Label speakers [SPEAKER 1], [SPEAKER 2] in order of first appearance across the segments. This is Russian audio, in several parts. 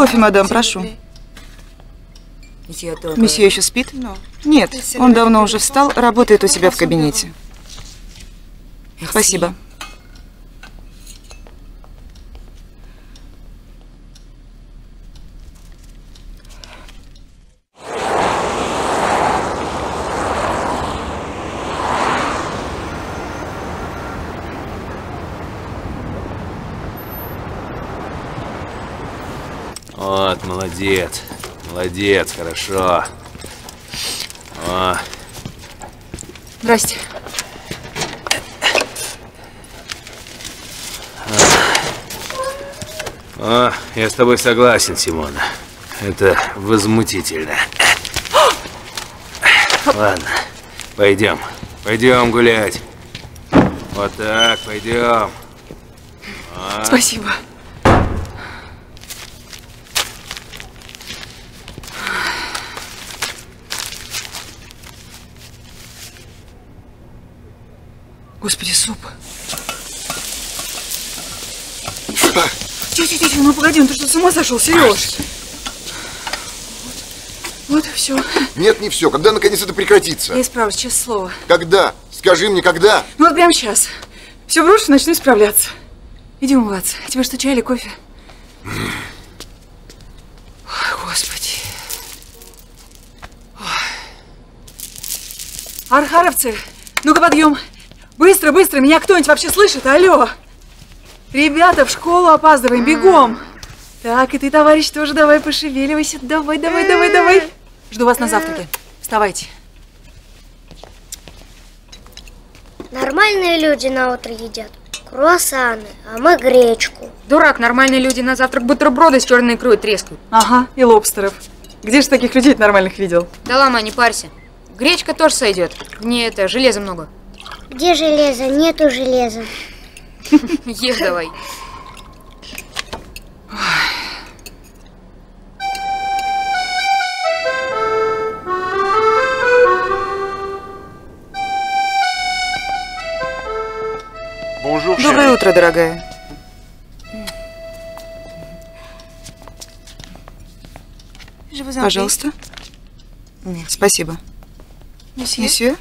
[SPEAKER 1] Кофе, мадам, прошу. Месье еще спит? Нет, он давно уже встал, работает у себя в кабинете. Спасибо.
[SPEAKER 2] Вот, молодец. Молодец, хорошо. О,
[SPEAKER 3] Здрасте.
[SPEAKER 2] о, я с тобой согласен, Симона. Это возмутительно. Ладно, пойдем. Пойдем гулять. Вот так, пойдем.
[SPEAKER 3] Спасибо. Господи, суп. Тихо, тихо, тихо, ну погоди, ну ты что, с ума сошел, Сереж? Вот, все.
[SPEAKER 4] Нет, не все. Когда наконец это прекратится?
[SPEAKER 3] Я исправлюсь, честное слово.
[SPEAKER 4] Когда? Скажи мне, когда?
[SPEAKER 3] Ну вот прямо сейчас. Все брошу, начну исправляться. Иди умываться. Тебе что, чай или кофе? Ой, господи. Ой. Архаровцы, ну-ка подъем. Быстро, быстро, меня кто-нибудь вообще слышит? Алло. Ребята, в школу опаздываем, бегом. Так, и ты, товарищ, тоже давай пошевеливайся. Давай, давай, давай, давай. Жду вас на завтраке. Вставайте.
[SPEAKER 5] Нормальные люди на утро едят круассаны, а мы гречку.
[SPEAKER 6] Дурак, нормальные люди на завтрак бутерброды с черной икрой трескают.
[SPEAKER 3] Ага, и лобстеров. Где же таких людей нормальных видел?
[SPEAKER 6] Да лама, не парься. Гречка тоже сойдет. В ней это, железа много.
[SPEAKER 5] Где железо? Нету железа.
[SPEAKER 6] Ешь давай.
[SPEAKER 1] Доброе утро, дорогая. Пожалуйста. Спасибо. Месье?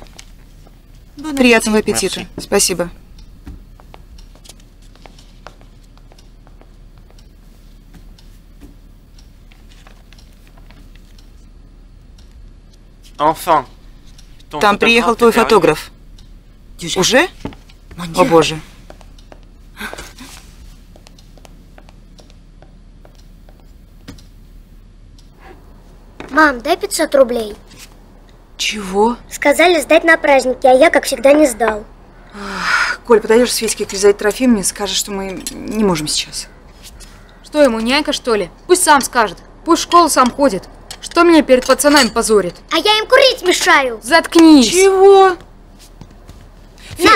[SPEAKER 1] Приятного аппетита. Спасибо. Там приехал твой фотограф. Уже? О боже.
[SPEAKER 5] Мам, дай 500 рублей.
[SPEAKER 3] Чего?
[SPEAKER 5] Сказали сдать на праздники, а я, как всегда, не сдал.
[SPEAKER 3] Коль, подойдешь с Федьке к Лизавете Трофимовне, скажешь, что мы не можем сейчас.
[SPEAKER 6] Что ему, нянька, что ли? Пусть сам скажет. Пусть в школу сам ходит. Что меня перед пацанами позорит?
[SPEAKER 5] А я им курить мешаю.
[SPEAKER 6] Заткнись.
[SPEAKER 3] Чего?
[SPEAKER 5] На,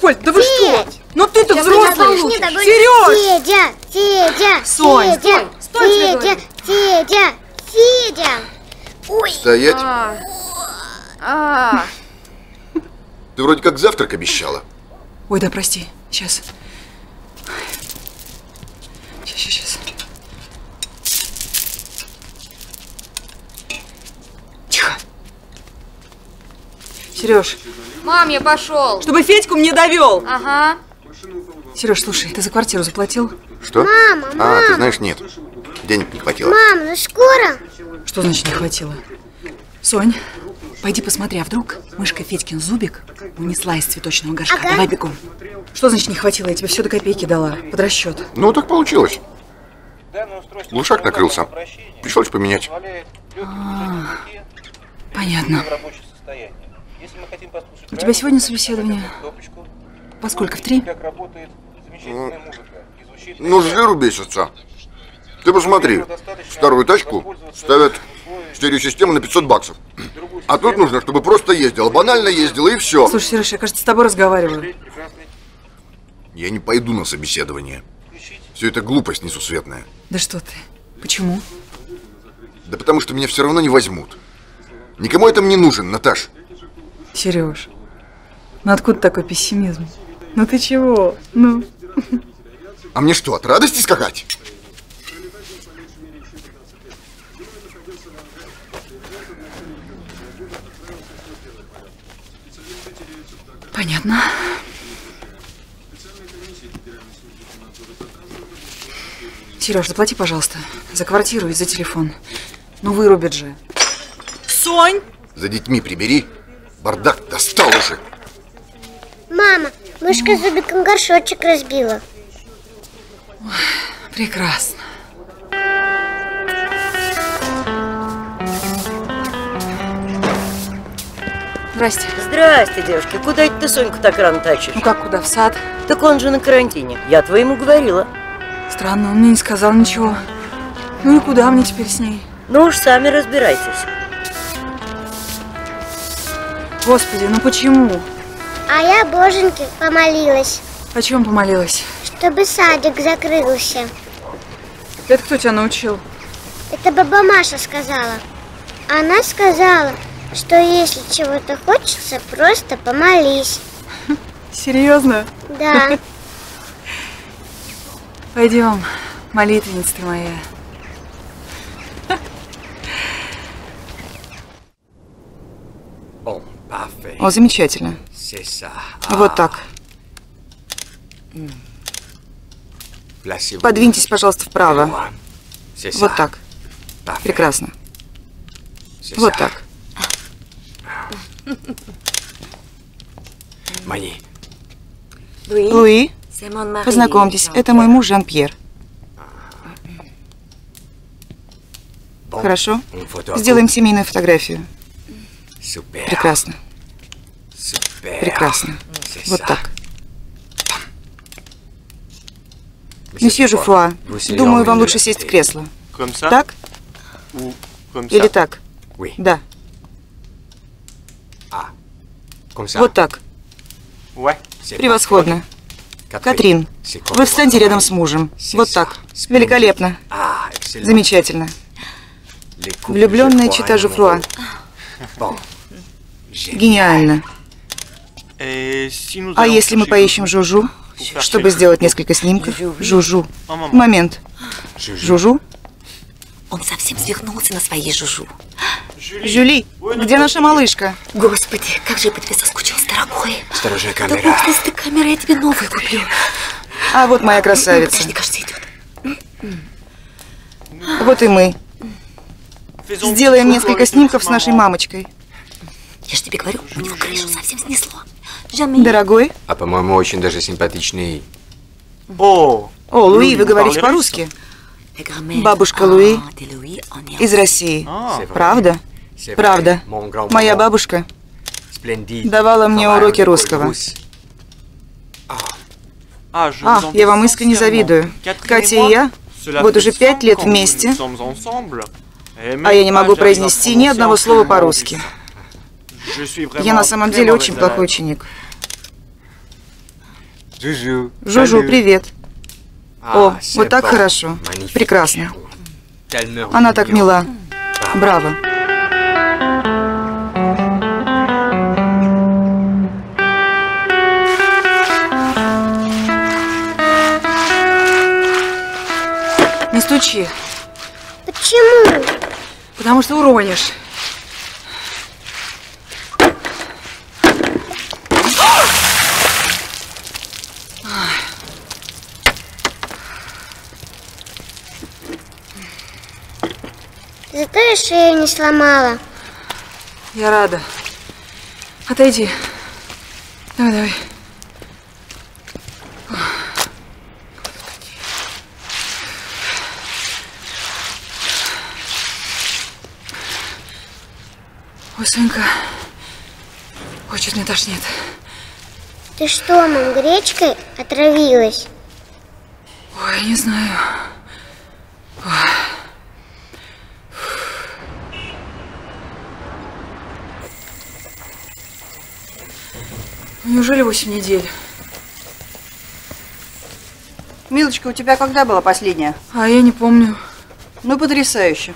[SPEAKER 3] Коль, да вы что? Ну ты-то взрослый. Сереж!
[SPEAKER 5] Федя, Федя,
[SPEAKER 3] Сонь,
[SPEAKER 5] Федя,
[SPEAKER 6] стой, стой,
[SPEAKER 5] Федя. Федя, Федя. Ой,
[SPEAKER 4] Стоять.
[SPEAKER 6] А, а,
[SPEAKER 4] Ты вроде как завтрак обещала.
[SPEAKER 3] Ой, да прости. Сейчас. Сейчас, сейчас, сейчас. Тихо. Сереж,
[SPEAKER 6] Мам, я пошел.
[SPEAKER 3] чтобы Федьку мне довел.
[SPEAKER 6] Ага.
[SPEAKER 3] Сереж, слушай, ты за квартиру заплатил?
[SPEAKER 4] Что?
[SPEAKER 5] Мама,
[SPEAKER 4] А,
[SPEAKER 5] мама.
[SPEAKER 4] ты знаешь, нет. Денег не хватило.
[SPEAKER 5] мам, ну скоро.
[SPEAKER 3] Что значит не хватило? Сонь, пойди посмотри, а вдруг мышка Федькин зубик унесла из цветочного горшка.
[SPEAKER 5] Ага.
[SPEAKER 3] Давай бегом. Что значит не хватило? Я тебе все до копейки дала. Под расчет.
[SPEAKER 4] Ну, так получилось. Глушак накрылся. Пришлось поменять.
[SPEAKER 3] Понятно. У тебя сегодня собеседование? Поскольку в три?
[SPEAKER 4] Ну, с жиру бесится. Ты посмотри, старую тачку ставят стереосистему на 500 баксов. А тут нужно, чтобы просто ездила, банально ездила и все.
[SPEAKER 3] Слушай, Сереж, я, кажется, с тобой разговариваю.
[SPEAKER 4] Я не пойду на собеседование. Все это глупость несусветная.
[SPEAKER 3] Да что ты? Почему?
[SPEAKER 4] Да потому что меня все равно не возьмут. Никому это не нужен, Наташ.
[SPEAKER 3] Сереж, ну откуда такой пессимизм? Ну ты чего? Ну.
[SPEAKER 4] А мне что, от радости скакать?
[SPEAKER 3] Понятно. Сереж, заплати, пожалуйста, за квартиру и за телефон. Ну вырубит же.
[SPEAKER 7] Сонь!
[SPEAKER 4] За детьми прибери. Бардак достал уже.
[SPEAKER 5] Мама, мышка зубиком горшочек разбила.
[SPEAKER 3] Прекрасно. Здрасте.
[SPEAKER 7] Здрасте, девушка. Куда это ты Соньку так рано тащишь?
[SPEAKER 3] Ну как, куда, в сад?
[SPEAKER 7] Так он же на карантине. Я твоему говорила.
[SPEAKER 3] Странно, он мне не сказал ничего. Ну и куда мне теперь с ней?
[SPEAKER 7] Ну уж сами разбирайтесь.
[SPEAKER 3] Господи, ну почему?
[SPEAKER 5] А я боженьке помолилась,
[SPEAKER 3] О чем помолилась?
[SPEAKER 5] чтобы садик закрылся.
[SPEAKER 3] Это кто тебя научил?
[SPEAKER 5] Это баба Маша сказала. Она сказала, что если чего-то хочется, просто помолись.
[SPEAKER 3] Серьезно?
[SPEAKER 5] Да.
[SPEAKER 3] Пойдем, молитвенница ты моя.
[SPEAKER 1] О, замечательно. Вот так. Подвиньтесь, пожалуйста, вправо. Вот так. Прекрасно. Вот так.
[SPEAKER 8] Мани,
[SPEAKER 1] Луи, познакомьтесь, это мой муж Жан-Пьер. Хорошо? Сделаем семейную фотографию. Прекрасно. Прекрасно. Вот так. Месье
[SPEAKER 8] seriez
[SPEAKER 1] думаю, вам лучше сесть в кресло. Так или так? Да,
[SPEAKER 8] ça.
[SPEAKER 1] вот так. Превосходно. Катрин, вы встаньте рядом с мужем. Вот так. Великолепно.
[SPEAKER 8] Excellent.
[SPEAKER 1] Замечательно. Влюбленная чита Жуфруа. Гениально.
[SPEAKER 9] Nous
[SPEAKER 1] А если мы поищем Жужу, чтобы сделать несколько снимков?
[SPEAKER 7] Жужу.
[SPEAKER 1] Момент. Жужу?
[SPEAKER 10] Он совсем свихнулся на своей жужу.
[SPEAKER 1] Жюли, где наша малышка?
[SPEAKER 10] Господи, как же я по тебе соскучилась, дорогой.
[SPEAKER 8] Осторожно,
[SPEAKER 10] Да
[SPEAKER 8] камера.
[SPEAKER 10] бог с этой камерой, я тебе новую куплю.
[SPEAKER 1] А вот моя красавица.
[SPEAKER 10] Подожди, кажется, идет.
[SPEAKER 1] Вот и мы. Сделаем несколько снимков с нашей мамочкой.
[SPEAKER 10] Я же тебе говорю, у него крышу совсем снесло. Jamais.
[SPEAKER 1] Дорогой?
[SPEAKER 8] А по-моему, очень даже симпатичный.
[SPEAKER 9] Oh
[SPEAKER 1] О, Луи, вы говорите по-русски? Бабушка
[SPEAKER 10] Ah,
[SPEAKER 1] Луи Из России.
[SPEAKER 8] Vrai.
[SPEAKER 1] Правда? Правда. Моя бабушка давала мне уроки русского. А,
[SPEAKER 9] en
[SPEAKER 1] я вам искренне завидую. Катя и я, вот уже пять лет вместе, а я не могу произнести ни одного слова по-русски. Я на самом деле очень плохой ученик.
[SPEAKER 8] Жужу.
[SPEAKER 1] Жужу, привет.
[SPEAKER 8] А,
[SPEAKER 1] О, вот так хорошо. Прекрасно. Она так мила. Браво.
[SPEAKER 3] Не стучи,
[SPEAKER 5] Почему?
[SPEAKER 3] потому что уронишь.
[SPEAKER 5] Зато я шею не сломала.
[SPEAKER 3] Я рада. Отойди. Давай, давай. Ой, Сонька. Ой, чуть не тошнит.
[SPEAKER 5] Ты что, мам, гречкой отравилась?
[SPEAKER 3] Ой, не знаю. Ой. Неужели восемь недель?
[SPEAKER 11] Милочка, у тебя когда была последняя?
[SPEAKER 3] А я не помню.
[SPEAKER 11] Ну, потрясающе.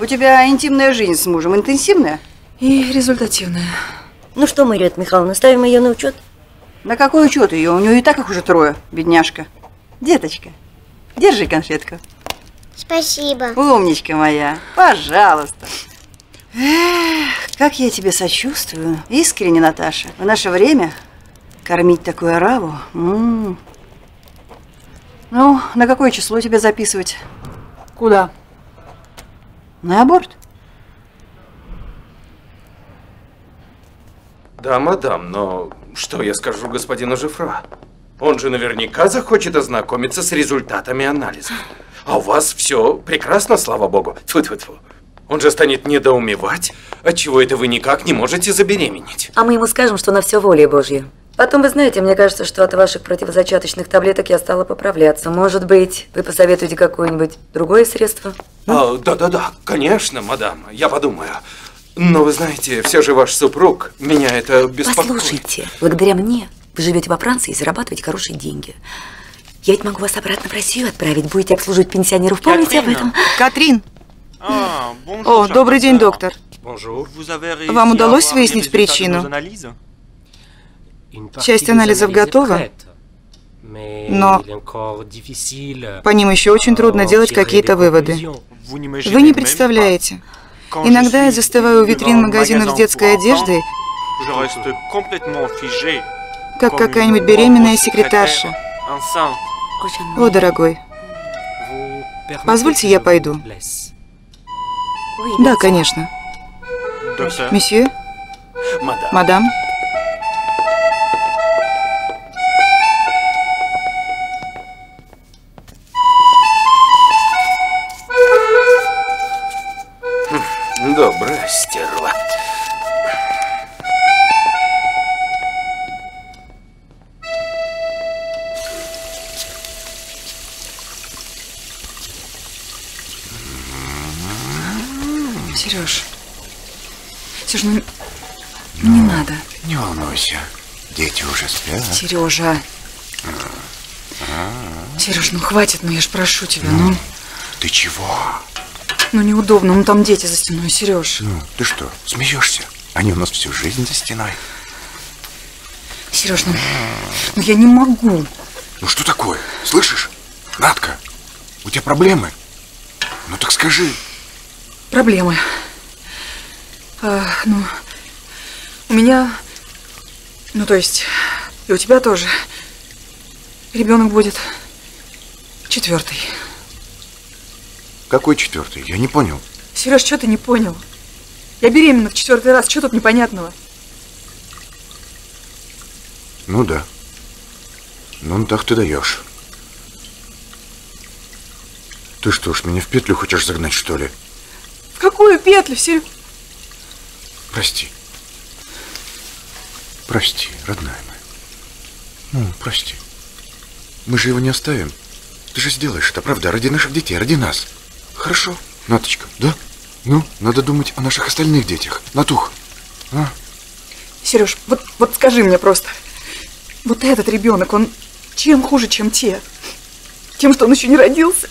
[SPEAKER 11] У тебя интимная жизнь с мужем интенсивная?
[SPEAKER 3] И результативная.
[SPEAKER 7] Ну что, Мария Михайловна, ставим ее на учет?
[SPEAKER 11] На какой учет ее? У нее и так их уже трое, бедняжка. Деточка, держи конфетку.
[SPEAKER 5] Спасибо.
[SPEAKER 11] Умничка моя, пожалуйста. Эх, как я тебе сочувствую. Искренне, Наташа. В наше время Кормить такую ораву? М. Ну, на какое число тебя записывать? Куда? На аборт?
[SPEAKER 2] Да, мадам, но что я скажу господину Жифра? Он же наверняка захочет ознакомиться с результатами анализа. А у вас все прекрасно, слава богу. Тьфу -тьфу -тьфу. Он же станет недоумевать, отчего это вы никак не можете забеременеть.
[SPEAKER 10] А мы ему скажем, что на все воля Божья. Потом, вы знаете, мне кажется, что от ваших противозачаточных таблеток я стала поправляться. Может быть, вы посоветуете какое-нибудь другое средство?
[SPEAKER 2] А, Да-да-да, конечно, мадам, я подумаю. Но вы знаете, все же ваш супруг, меня это беспокоит.
[SPEAKER 10] Послушайте, благодаря мне вы живете во Франции и зарабатываете хорошие деньги. Я ведь могу вас обратно в Россию отправить. Будете обслуживать пенсионеров. Помните об этом?
[SPEAKER 1] Катрин!
[SPEAKER 9] Ah,
[SPEAKER 1] О, добрый день, доктор. Вам удалось выяснить причину? Часть анализов готова, но по ним еще очень трудно делать какие-то выводы. Вы не представляете. Иногда я застываю у витрин магазинов с детской одеждой, как какая-нибудь беременная секретарша. О, дорогой, позвольте я пойду. Да, конечно.
[SPEAKER 9] Доктор,
[SPEAKER 1] Месье?
[SPEAKER 2] Мадам.
[SPEAKER 1] Мадам?
[SPEAKER 2] Добрая стерва.
[SPEAKER 3] Сереж, ну ну не надо.
[SPEAKER 4] Не волнуйся, дети уже спят.
[SPEAKER 3] Сережа. Сереж, ну хватит, ну я ж прошу тебя, ну.
[SPEAKER 4] Ты чего?
[SPEAKER 3] Ну неудобно, ну там дети за стеной, Сереж.
[SPEAKER 4] Ну, ты что, смеешься? Они у нас всю жизнь за стеной.
[SPEAKER 3] Сереж, ну, ну я не могу.
[SPEAKER 4] Ну что такое? Слышишь? Надка, у тебя проблемы? Ну так скажи.
[SPEAKER 3] Проблемы. А, ну, у меня, ну то есть, и у тебя тоже. Ребенок будет четвертый.
[SPEAKER 4] Какой четвертый? Я не понял.
[SPEAKER 3] Сереж, что ты не понял? Я беременна в четвертый раз, что тут непонятного?
[SPEAKER 4] Ну да. Ну так ты даешь. Ты что ж, меня в петлю хочешь загнать, что ли?
[SPEAKER 3] В какую петлю, Сереж?
[SPEAKER 4] Прости. Прости, родная моя. Ну, прости. Мы же его не оставим. Ты же сделаешь это, правда, ради наших детей, ради нас. Хорошо, Наточка, да? Ну, надо думать о наших остальных детях. Натух, а?
[SPEAKER 3] Сереж, вот, вот скажи мне просто, вот этот ребенок, он чем хуже, чем те? Тем, что он еще не родился?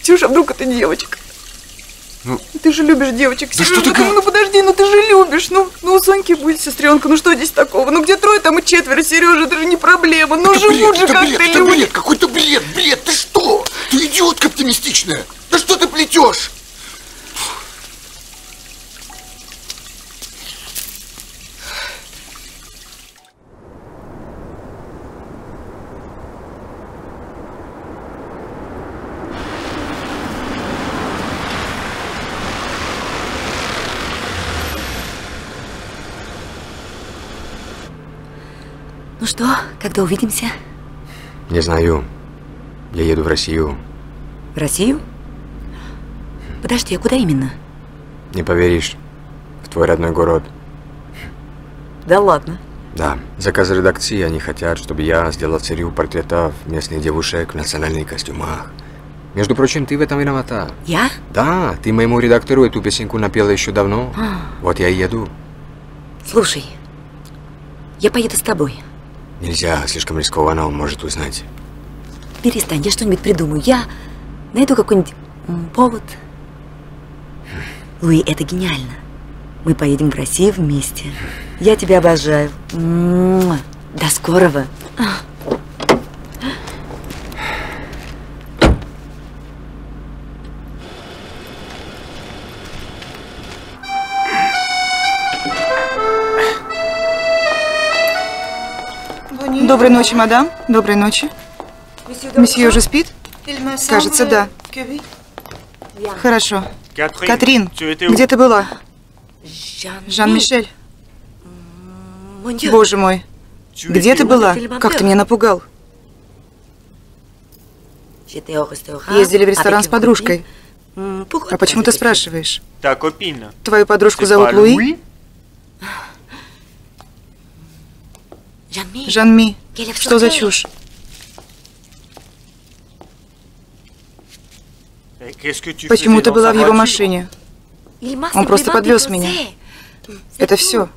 [SPEAKER 3] Ксюша, а вдруг это девочка?
[SPEAKER 4] Ну,
[SPEAKER 3] Ты же любишь девочек,
[SPEAKER 4] Да
[SPEAKER 3] Сереж,
[SPEAKER 4] что ты
[SPEAKER 3] ну, ну подожди, ну ты же любишь, ну, ну у Соньки будет сестренка, ну что здесь такого? Ну где трое, там и четверо, Сережа, это же не проблема, ну
[SPEAKER 4] это
[SPEAKER 3] живут
[SPEAKER 4] бред,
[SPEAKER 3] же как-то
[SPEAKER 4] бред, это
[SPEAKER 3] люди.
[SPEAKER 4] бред, какой-то бред, бред, ты что? Ты идиотка оптимистичная. Да что ты плетешь?
[SPEAKER 10] Что, когда увидимся?
[SPEAKER 8] Не знаю. Я еду в Россию.
[SPEAKER 10] В Россию? Подожди, а куда именно?
[SPEAKER 8] Не поверишь. В твой родной город.
[SPEAKER 10] Да ладно.
[SPEAKER 8] Да. Заказ редакции. Они хотят, чтобы я сделал серию портретов местных девушек в национальных костюмах. Между прочим, ты в этом виновата.
[SPEAKER 10] Я?
[SPEAKER 8] Да, ты моему редактору эту песенку напела еще давно.
[SPEAKER 10] А.
[SPEAKER 8] Вот я и еду.
[SPEAKER 10] Слушай, я поеду с тобой.
[SPEAKER 8] Нельзя, слишком рискованно, он может узнать.
[SPEAKER 10] Перестань, я что-нибудь придумаю. Я найду какой-нибудь повод. Луи, это гениально. Мы поедем в Россию вместе. Я тебя обожаю. До скорого.
[SPEAKER 1] Доброй ночи, мадам. Доброй ночи. Месье уже спит? Кажется, да. Хорошо.
[SPEAKER 9] Катрин,
[SPEAKER 1] где ты была? Жан-Мишель. Боже мой. Где ты была? Как ты меня напугал? Ездили в ресторан с подружкой. А почему ты спрашиваешь? Твою подружку зовут Луи?
[SPEAKER 9] Louis
[SPEAKER 1] Жан-Ми. Что за чушь?
[SPEAKER 9] Tu
[SPEAKER 1] Почему ты была в его машине? Он просто подвез меня. Это все.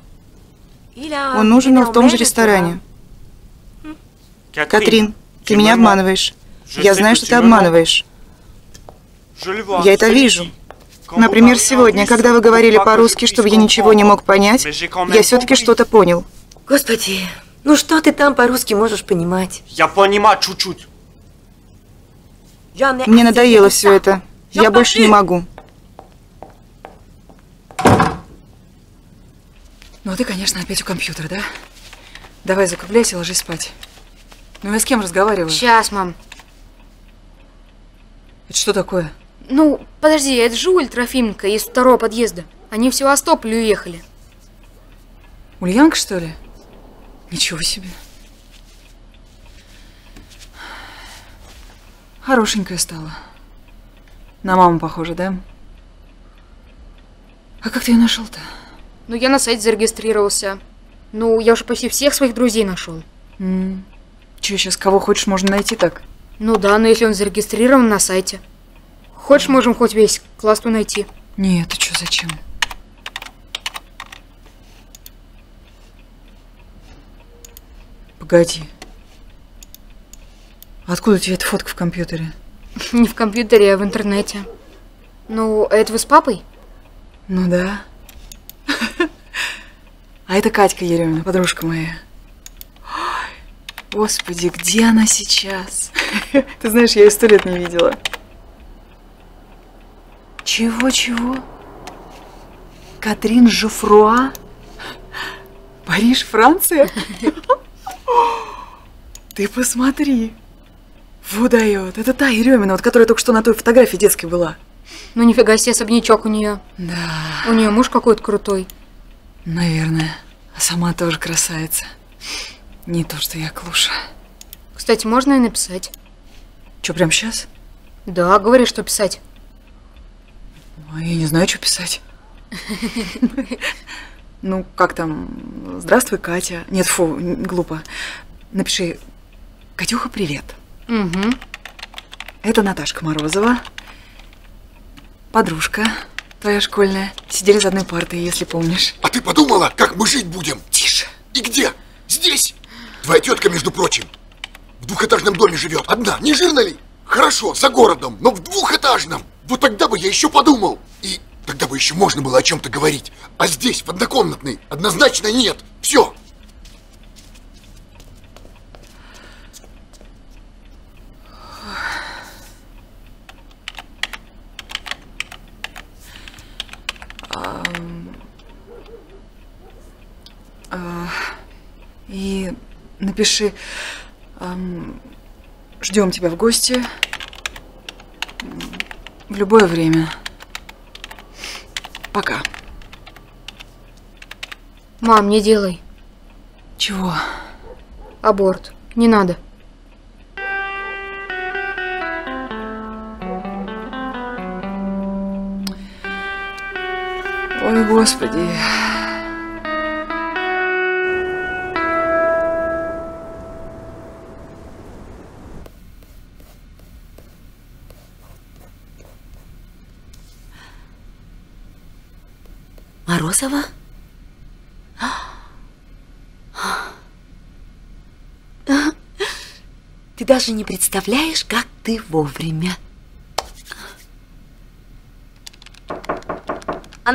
[SPEAKER 1] Он ужинал в том же ресторане. Катрин, ты меня обманываешь. Я знаю, что ты обманываешь. Я это вижу. Например, сегодня, когда вы говорили по-русски, чтобы я ничего не мог понять, я все-таки что-то понял.
[SPEAKER 10] Господи, ну что ты там по-русски можешь понимать?
[SPEAKER 9] Я понимаю чуть-чуть.
[SPEAKER 1] Мне надоело все это. Я больше не могу.
[SPEAKER 3] Ну, а ты, конечно, опять у компьютера, да? Давай закругляйся, ложись спать. Ну, я с кем разговариваю?
[SPEAKER 6] Сейчас, мам.
[SPEAKER 3] Это что такое?
[SPEAKER 6] Ну, подожди, это же Уль Трофименко из второго подъезда. Они в Севастополь уехали.
[SPEAKER 3] Ульянка, что ли? Ничего себе. Хорошенькая стала. На маму похожа, да? А как ты ее нашел-то?
[SPEAKER 6] Ну, я на сайте зарегистрировался. Ну, я уже почти всех своих друзей нашел.
[SPEAKER 3] Че, сейчас кого хочешь можно найти так?
[SPEAKER 6] Ну да, но если он зарегистрирован на сайте. Хочешь, можем хоть весь класс найти.
[SPEAKER 3] Нет, ты что, зачем? Погоди. Откуда у тебя эта фотка в компьютере?
[SPEAKER 6] Не в компьютере, а в интернете. Ну, это вы с папой?
[SPEAKER 3] Ну да. А это Катька Еремина, подружка моя. Ой, Господи, где она сейчас? Ты знаешь, я ее сто лет не видела. Чего-чего? Катрин Жофруа? Париж, Франция? Ты посмотри. Вот дает. Это та Еремина, вот которая только что на той фотографии детской была.
[SPEAKER 6] Ну, нифига себе, особнячок у нее.
[SPEAKER 3] Да.
[SPEAKER 6] У нее муж какой-то крутой.
[SPEAKER 3] Наверное. А сама тоже красавица. Не то, что я Клуша.
[SPEAKER 6] Кстати, можно и написать.
[SPEAKER 3] Че, прям сейчас?
[SPEAKER 6] Да, говори, что писать.
[SPEAKER 3] А я не знаю, что писать. Ну, как там? Здравствуй, Катя. Нет, фу, глупо. Напиши, Катюха, привет.
[SPEAKER 6] Угу.
[SPEAKER 3] Это Наташка Морозова. Подружка твоя школьная. Сидели за одной партой, если помнишь.
[SPEAKER 12] А ты подумала, как мы жить будем? Тише. И где? Здесь. Твоя тетка, между прочим, в двухэтажном доме живет. Одна. Не жирно ли? Хорошо, за городом, но в двухэтажном. Вот тогда бы я еще подумал. И тогда бы еще можно было о чем-то говорить. А здесь, в однокомнатной, однозначно нет. Все.
[SPEAKER 3] И напиши, ждем тебя в гости в любое время. Пока.
[SPEAKER 6] Мам, не делай.
[SPEAKER 3] Чего?
[SPEAKER 6] Аборт. Не надо.
[SPEAKER 3] Ой, господи.
[SPEAKER 10] Морозова? Ты даже не представляешь, как ты вовремя.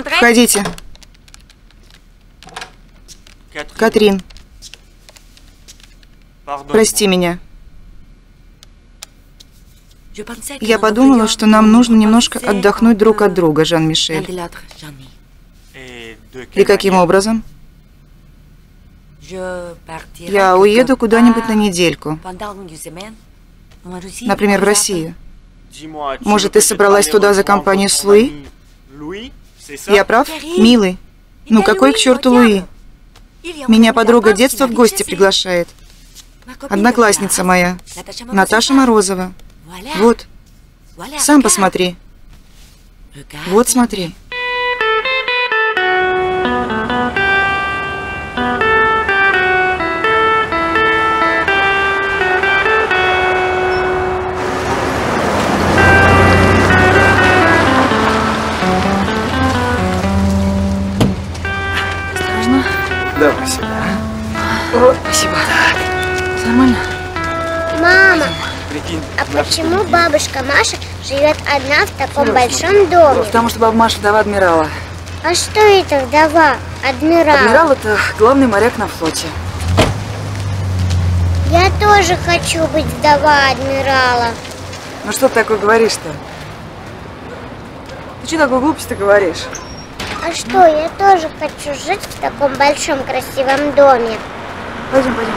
[SPEAKER 1] Входите. Катрин, прости меня. Я подумала, что нам нужно немножко отдохнуть друг от друга, Жан-Мишель.
[SPEAKER 9] De
[SPEAKER 1] И каким образом? Я уеду куда-нибудь на недельку. Например, в Россию. Может, ты собралась туда за компанию с Луи? Я прав, милый? Ну какой к черту Луи? Меня подруга детства в гости приглашает. Одноклассница моя, Наташа Морозова. Вот, сам посмотри. Вот смотри.
[SPEAKER 2] Давай сюда.
[SPEAKER 3] О, спасибо. Всё Нормально?
[SPEAKER 5] Мама,
[SPEAKER 2] Прикинь,
[SPEAKER 5] а почему бабушка Маша живет одна в таком большом доме?
[SPEAKER 3] Потому что баба Маша вдова адмирала.
[SPEAKER 5] А что это вдова? Адмирал.
[SPEAKER 3] Адмирал это главный моряк на флоте.
[SPEAKER 5] Я тоже хочу быть вдова адмирала.
[SPEAKER 3] Ну что ты такое говоришь-то? Ты что такую глупость ты говоришь?
[SPEAKER 5] А что, я тоже хочу жить в таком большом красивом доме.
[SPEAKER 3] Пойдем, пойдем.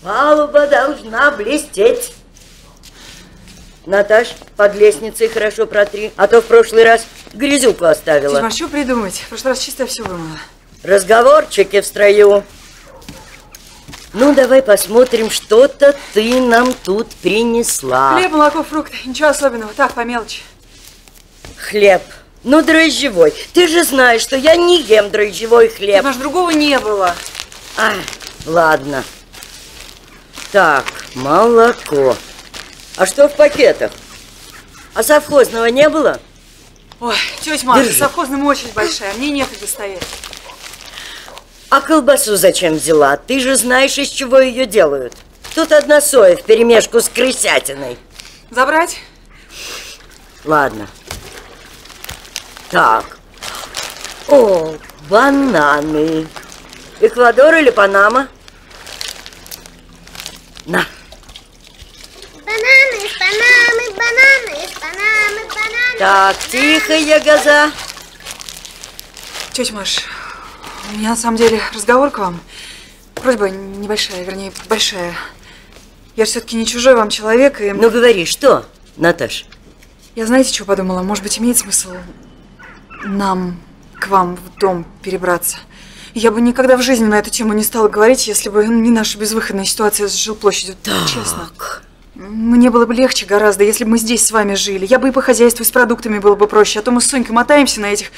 [SPEAKER 7] Палуба должна блестеть. Наташ, под лестницей хорошо протри, а то в прошлый раз грязюку оставила.
[SPEAKER 3] Маш, что придумать? В прошлый раз чисто все вымыла.
[SPEAKER 7] Разговорчики в строю. Ну, давай посмотрим, что-то ты нам тут принесла.
[SPEAKER 3] Хлеб, молоко, фрукты. Ничего особенного. Так, по мелочи.
[SPEAKER 7] Хлеб. Ну, дрожжевой. Ты же знаешь, что я не ем дрожжевой хлеб.
[SPEAKER 3] Тетя Маш, другого не было.
[SPEAKER 7] А, ладно. Так, молоко. А что в пакетах? А совхозного не было?
[SPEAKER 3] Ой, тетя Маша,
[SPEAKER 7] Держи.
[SPEAKER 3] совхозным очередь большая. Мне некогда стоять.
[SPEAKER 7] А колбасу зачем взяла? Ты же знаешь, из чего ее делают. Тут одна соя в перемешку с крысятиной.
[SPEAKER 3] Забрать?
[SPEAKER 7] Ладно. Так. О, бананы. Эквадор или Панама? На.
[SPEAKER 5] Бананы из Панамы, бананы из Панамы, бананы.
[SPEAKER 7] Так, тихо, ягоза.
[SPEAKER 3] Тетя Маш, у меня на самом деле разговор к вам. Просьба небольшая, вернее, большая. Я все-таки не чужой вам человек, и...
[SPEAKER 7] Ну говори, что, Наташ?
[SPEAKER 3] Я знаете, что подумала? Может быть, имеет смысл нам к вам в дом перебраться? Я бы никогда в жизни на эту тему не стала говорить, если бы не наша безвыходная ситуация с жилплощадью. Честно. Мне было бы легче гораздо, если бы мы здесь с вами жили. Я бы и по хозяйству, и с продуктами было бы проще. А то мы с Сонькой мотаемся на этих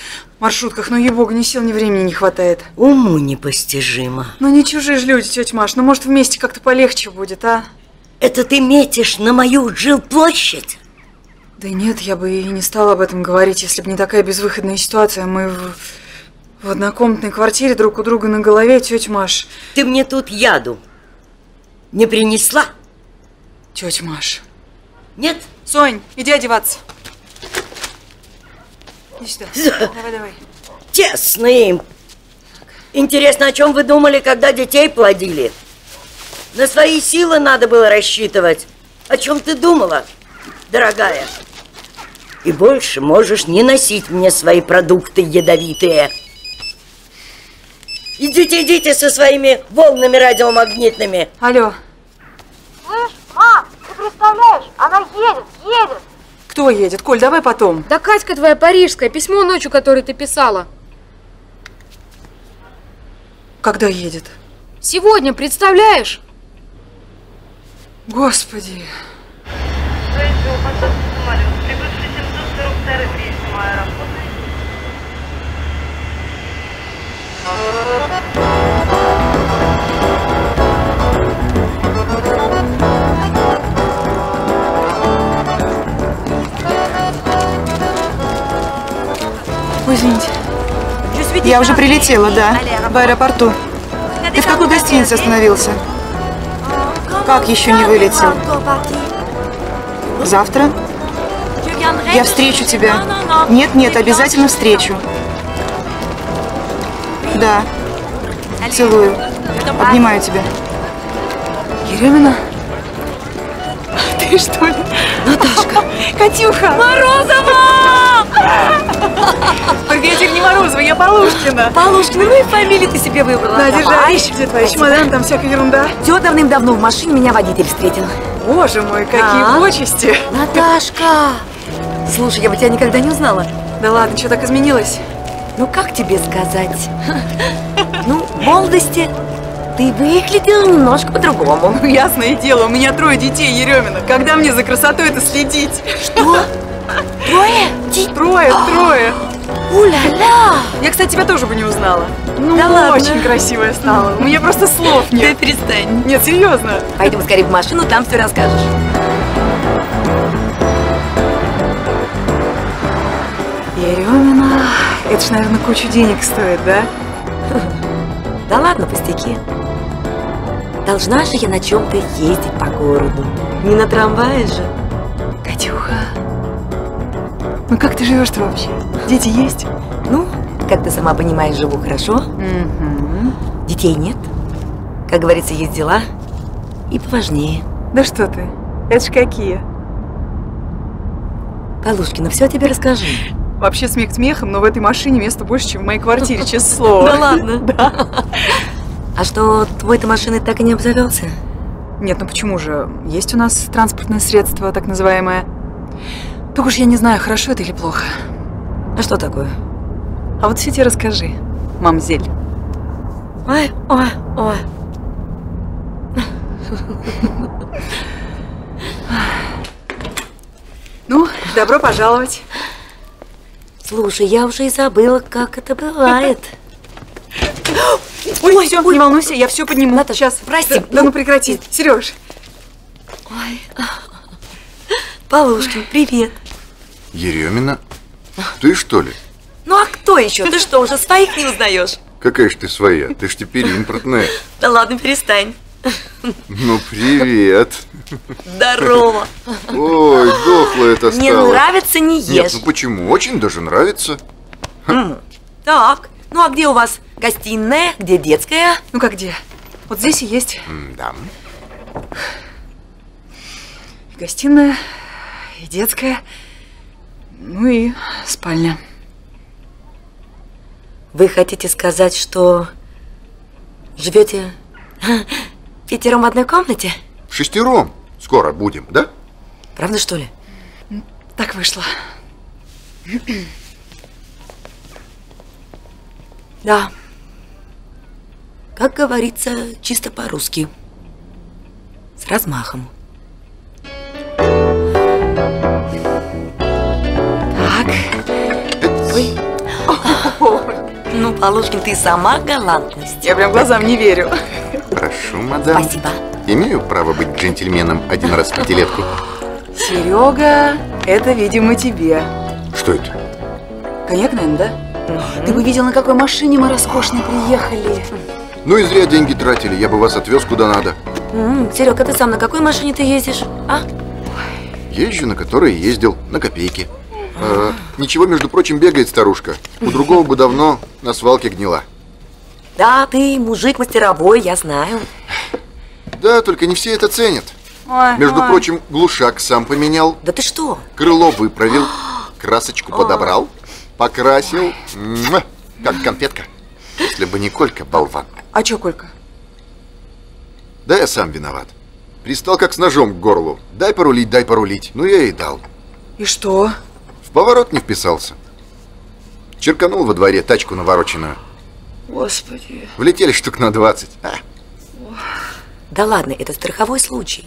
[SPEAKER 3] маршрутках, но, ей-богу, ни сил, ни времени не хватает.
[SPEAKER 7] Уму непостижимо.
[SPEAKER 3] Ну не чужие же люди, тетя Маш. Ну, может, вместе как-то полегче будет, а?
[SPEAKER 7] Это ты метишь на мою жилплощадь?
[SPEAKER 3] Да нет, я бы и не стала об этом говорить, если бы не такая безвыходная ситуация. Мы в, в однокомнатной квартире друг у друга на голове, тетя Маш.
[SPEAKER 7] Ты мне тут яду не принесла?
[SPEAKER 3] Тетя Маш.
[SPEAKER 7] Нет?
[SPEAKER 3] Сонь, иди одеваться. Иди сюда. Давай, давай.
[SPEAKER 7] Тесно им. Интересно, о чем вы думали, когда детей плодили? На свои силы надо было рассчитывать. О чем ты думала, дорогая? И больше можешь не носить мне свои продукты ядовитые. Идите, идите со своими волнами радиомагнитными.
[SPEAKER 3] Алло,
[SPEAKER 13] Слышь, она едет, едет.
[SPEAKER 3] кто едет? Коль, давай потом.
[SPEAKER 6] Да Катька твоя парижская, письмо ночью, которое ты писала.
[SPEAKER 3] Когда едет?
[SPEAKER 6] Сегодня, представляешь?
[SPEAKER 3] Господи. Ой, извините. Я уже прилетела, да, в аэропорту. Ты в какой гостинице остановился? Как еще не вылетел? Завтра? Я встречу тебя. Нет, нет, обязательно встречу. Да. Целую. Обнимаю тебя. Еремина? Ты что ли? Наташка! Катюха! Морозова! Только я теперь не Морозова, я Полушкина.
[SPEAKER 10] Полушкина, ну и фамилию ты себе выбрала.
[SPEAKER 3] На,
[SPEAKER 10] Давай.
[SPEAKER 3] держи, где твои чемоданы, там всякая ерунда.
[SPEAKER 10] Все давным-давно в машине меня водитель встретил.
[SPEAKER 3] Боже мой, какие
[SPEAKER 10] А?
[SPEAKER 3] почести.
[SPEAKER 10] Наташка! Слушай, я бы тебя никогда не узнала.
[SPEAKER 3] Да ладно, что так изменилось?
[SPEAKER 10] Ну, как тебе сказать? Ну, молодости ты выглядела немножко по-другому.
[SPEAKER 3] Ну, ясное дело, у меня трое детей, Еремина. Когда мне за красотой это следить?
[SPEAKER 10] Что? Трое?
[SPEAKER 3] Трое, трое.
[SPEAKER 10] Уля-ля!
[SPEAKER 3] Я, кстати, тебя тоже бы не узнала. Ну,
[SPEAKER 10] Да ладно?
[SPEAKER 3] очень красивая стала. У меня просто слов нет.
[SPEAKER 10] Да перестань.
[SPEAKER 3] Нет, серьезно.
[SPEAKER 10] Пойдем скорее в машину, там все расскажешь.
[SPEAKER 3] Еремина, это ж, наверное, кучу денег стоит, да?
[SPEAKER 10] Да ладно, пустяки. Должна же я на чем-то ездить по городу. Не на трамвае же.
[SPEAKER 3] Катюха, ну как ты живешь-то вообще? Дети есть?
[SPEAKER 10] Ну, как ты сама понимаешь, живу хорошо. Детей нет. Как говорится, есть дела. И поважнее.
[SPEAKER 3] Да что ты? Это ж какие?
[SPEAKER 10] Полушкина, все тебе расскажи.
[SPEAKER 3] Вообще смех смехом, но в этой машине места больше, чем в моей квартире, честное слово.
[SPEAKER 10] Да ладно?
[SPEAKER 3] Да.
[SPEAKER 10] А что, твой-то машиной так и не обзавелся?
[SPEAKER 3] Нет, ну почему же? Есть у нас транспортное средство, так называемое. Только уж я не знаю, хорошо это или плохо.
[SPEAKER 10] А что такое?
[SPEAKER 3] А вот все тебе расскажи, мамзель.
[SPEAKER 10] Ой, ой, ой.
[SPEAKER 3] Ну, добро пожаловать.
[SPEAKER 10] Слушай, я уже и забыла, как это бывает.
[SPEAKER 3] Ой, все, не волнуйся, я все подниму.
[SPEAKER 10] Наташа,
[SPEAKER 3] Сейчас.
[SPEAKER 10] прости.
[SPEAKER 3] Да, да ну прекрати. Сереж.
[SPEAKER 10] Ой. Полушкин, привет.
[SPEAKER 4] Еремина? Ты что ли?
[SPEAKER 10] Ну а кто еще? Ты что, уже своих не узнаешь?
[SPEAKER 4] Какая ж ты своя? Ты ж теперь импортная.
[SPEAKER 10] Да ладно, перестань.
[SPEAKER 4] Ну, привет.
[SPEAKER 10] Здорово.
[SPEAKER 4] Ой, дохло это стало.
[SPEAKER 10] Не нравится, не
[SPEAKER 4] Нет,
[SPEAKER 10] ешь.
[SPEAKER 4] ну почему? Очень даже нравится.
[SPEAKER 10] Так, ну а где у вас гостиная, где детская?
[SPEAKER 3] Ну как где? Вот здесь и есть
[SPEAKER 4] Да.
[SPEAKER 3] и гостиная, и детская, ну и спальня.
[SPEAKER 10] Вы хотите сказать, что живете пятером в одной комнате?
[SPEAKER 4] Шестером. Скоро будем, да?
[SPEAKER 10] Правда, что ли?
[SPEAKER 3] Так вышло.
[SPEAKER 10] Да. Как говорится, чисто по-русски. С размахом.
[SPEAKER 3] Так.
[SPEAKER 10] Ой. Ну, Полушкин, ты сама галантность.
[SPEAKER 3] Я прям глазам не верю.
[SPEAKER 4] Прошу, мадам.
[SPEAKER 10] Спасибо.
[SPEAKER 4] Имею право быть джентльменом один раз в пятилетку.
[SPEAKER 3] Серега, это, видимо, тебе.
[SPEAKER 4] Что это?
[SPEAKER 3] Коньяк, наверное, да? Ты бы видел, на какой машине мы роскошной приехали.
[SPEAKER 4] Ну и зря деньги тратили, я бы вас отвез куда надо.
[SPEAKER 10] Серега, а ты сам на какой машине ты ездишь? А?
[SPEAKER 4] Езжу, на которой ездил, на копейки. А, ничего, между прочим, бегает старушка. У другого бы давно на свалке гнила.
[SPEAKER 10] Да, ты мужик мастеровой, я знаю.
[SPEAKER 4] Да, только не все это ценят.
[SPEAKER 3] Ой,
[SPEAKER 4] Между
[SPEAKER 3] ой.
[SPEAKER 4] прочим, глушак сам поменял,
[SPEAKER 10] Да ты что?
[SPEAKER 4] крыло выправил, красочку подобрал, покрасил. Муа, Как конфетка. Если бы не Колька, болван.
[SPEAKER 3] А чё, Колька?
[SPEAKER 4] Да я сам виноват. Пристал как с ножом к горлу. Дай порулить, дай порулить. Ну я и дал.
[SPEAKER 3] И что?
[SPEAKER 4] В поворот не вписался. Черканул во дворе тачку навороченную.
[SPEAKER 3] Господи.
[SPEAKER 4] Влетели штук на 20. А,
[SPEAKER 10] Да ладно, это страховой случай.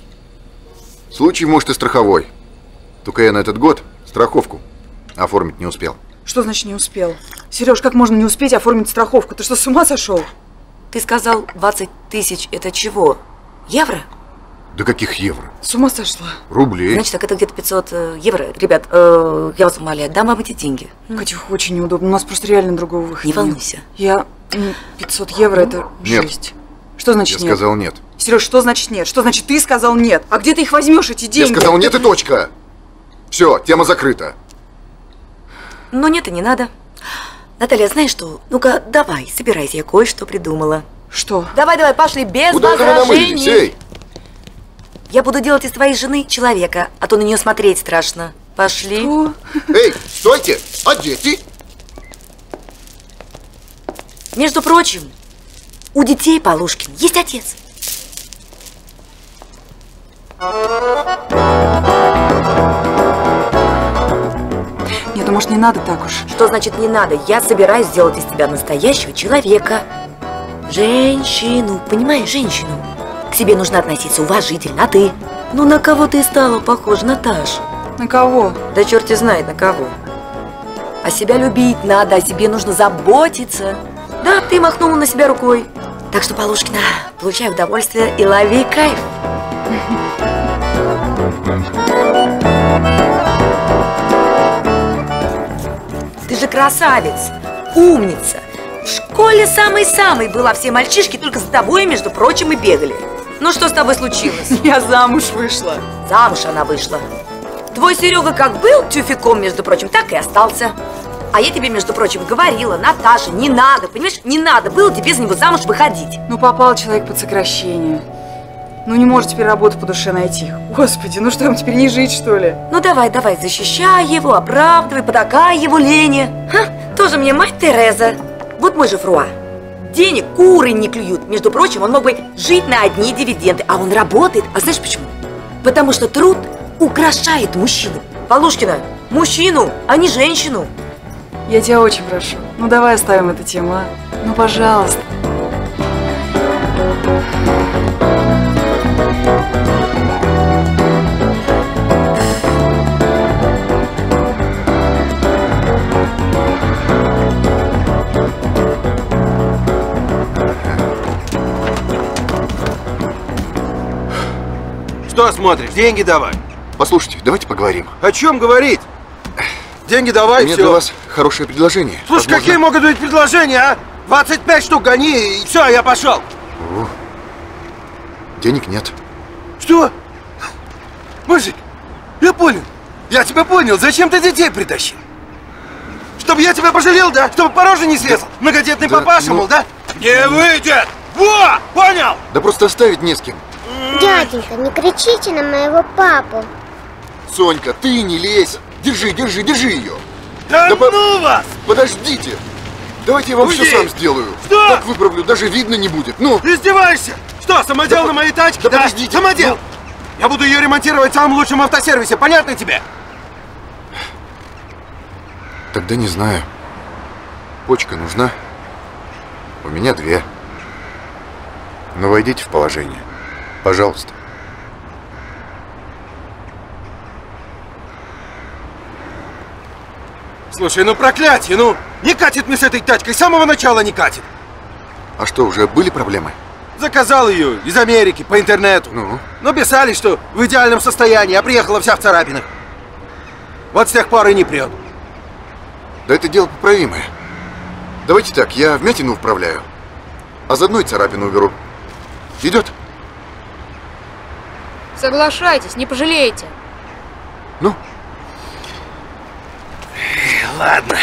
[SPEAKER 4] случай, может, и страховой. Только я на этот год страховку оформить не успел.
[SPEAKER 3] Что значит не успел? Сереж, как можно не успеть оформить страховку? Ты что, с ума сошел?
[SPEAKER 10] Ты сказал 20 тысяч, это чего? Евро?
[SPEAKER 4] Да каких евро?
[SPEAKER 3] С ума сошла.
[SPEAKER 4] Рублей.
[SPEAKER 10] Значит, так это где-то 500 э, евро. Ребят, э, я вас умоляю, дам вам эти деньги.
[SPEAKER 3] Катюх, очень неудобно. У нас просто реально другого выхода
[SPEAKER 10] Не
[SPEAKER 3] нет.
[SPEAKER 10] волнуйся.
[SPEAKER 3] Я... м, 500 евро это
[SPEAKER 4] Нет.
[SPEAKER 3] жесть. Что значит
[SPEAKER 4] Я
[SPEAKER 3] нет?
[SPEAKER 4] сказал нет.
[SPEAKER 3] Сереж, что значит нет? Что значит ты сказал нет? А где ты их возьмешь, эти деньги?
[SPEAKER 4] Я сказал нет и точка. Все, тема закрыта.
[SPEAKER 10] Но нет и не надо. Наталья, знаешь что? Ну-ка, давай, собирайся, я кое-что придумала.
[SPEAKER 3] Что?
[SPEAKER 10] Давай, давай, пошли, без
[SPEAKER 4] Куда
[SPEAKER 10] возражений.
[SPEAKER 4] эй?
[SPEAKER 10] Я буду делать из твоей жены человека, а то на нее смотреть страшно. Пошли.
[SPEAKER 12] Эй, стойте! А дети?
[SPEAKER 10] Между прочим, у детей Полушкин есть отец.
[SPEAKER 3] Нет, ну может не надо так уж.
[SPEAKER 10] Что значит не надо? Я собираюсь сделать из тебя настоящего человека. Женщину, понимаешь, женщину. К себе нужно относиться уважительно, а ты? Ну на кого ты стала похожа, Наташ?
[SPEAKER 3] На кого?
[SPEAKER 10] Да черти знает на кого. А себя любить надо, о себе нужно заботиться. Да, ты махнула на себя рукой. Так что, Полушкина, получай удовольствие и лови кайф. Ты же красавец, умница. В школе самый-самый была, все мальчишки только за тобой, между прочим, и бегали. Ну что с тобой случилось?
[SPEAKER 3] Я замуж вышла.
[SPEAKER 10] Замуж она вышла. Твой Серега как был тюфиком, между прочим, так и остался. А я тебе, между прочим, говорила, Наташа, не надо, понимаешь, не надо было тебе за него замуж выходить.
[SPEAKER 3] Ну попал человек под сокращение. Ну не может теперь работу по душе найти. Господи, ну что, ему теперь не жить, что ли?
[SPEAKER 10] Ну давай, давай, защищай его, оправдывай, потакай его лени. Ха, тоже мне мать Тереза. Вот мой же Фруа. Денег куры не клюют. Между прочим, он мог бы жить на одни дивиденды, а он работает. А знаешь почему? Потому что труд украшает мужчину. Полушкина, мужчину, а не женщину.
[SPEAKER 3] Я тебя очень прошу. Ну давай оставим эту тему, а? Ну пожалуйста.
[SPEAKER 14] Что смотришь? Деньги давай.
[SPEAKER 4] Послушайте, давайте поговорим.
[SPEAKER 14] О чем говорить? Деньги давай,
[SPEAKER 4] меня
[SPEAKER 14] все.
[SPEAKER 4] для вас хорошее предложение.
[SPEAKER 14] Слушай,
[SPEAKER 4] Возможно-
[SPEAKER 14] какие могут быть предложения, а? 25 штук гони, и все, я пошел.
[SPEAKER 4] О, денег нет.
[SPEAKER 14] Что? Мужик, я понял. Я тебя понял. Зачем ты детей притащил? Чтобы я тебя пожалел, да? Чтобы по роже не срезал? Многодетный
[SPEAKER 4] Да,
[SPEAKER 14] папаша,
[SPEAKER 4] ну-
[SPEAKER 14] мол, да? Не выйдет! Во! Понял!
[SPEAKER 4] Да просто оставить не с кем.
[SPEAKER 5] Дяденька, не кричите на моего папу.
[SPEAKER 4] Сонька, ты не лезь. Держи, держи, держи ее.
[SPEAKER 14] Да,
[SPEAKER 4] по-
[SPEAKER 14] ну вас!
[SPEAKER 4] Подождите. Давайте я вам
[SPEAKER 14] Уйди!
[SPEAKER 4] все сам сделаю.
[SPEAKER 14] Что?
[SPEAKER 4] Так выправлю, даже видно не будет. Ну,
[SPEAKER 14] Издеваешься? Что, самодел на моей тачке?
[SPEAKER 4] да
[SPEAKER 14] Да,
[SPEAKER 4] подождите,
[SPEAKER 14] Самодел!
[SPEAKER 4] ну.
[SPEAKER 14] Я буду ее ремонтировать в самом лучшем автосервисе, понятно тебе?
[SPEAKER 4] тогда не знаю. Почка нужна? У меня две. Но войдите в положение. Пожалуйста.
[SPEAKER 14] Слушай, ну проклятие, ну! Не катит мне с этой тачкой, с самого начала не катит.
[SPEAKER 4] А что, уже были проблемы?
[SPEAKER 14] Заказал ее из Америки по интернету.
[SPEAKER 4] Ну?
[SPEAKER 14] Но писали, что в идеальном состоянии, а приехала вся в царапинах. Вот с тех пор и не прет.
[SPEAKER 4] Да это дело поправимое. Давайте так, я вмятину вправляю, а заодно и царапину уберу. Идет?
[SPEAKER 6] Соглашайтесь, не пожалеете.
[SPEAKER 4] Ну?
[SPEAKER 14] Ладно.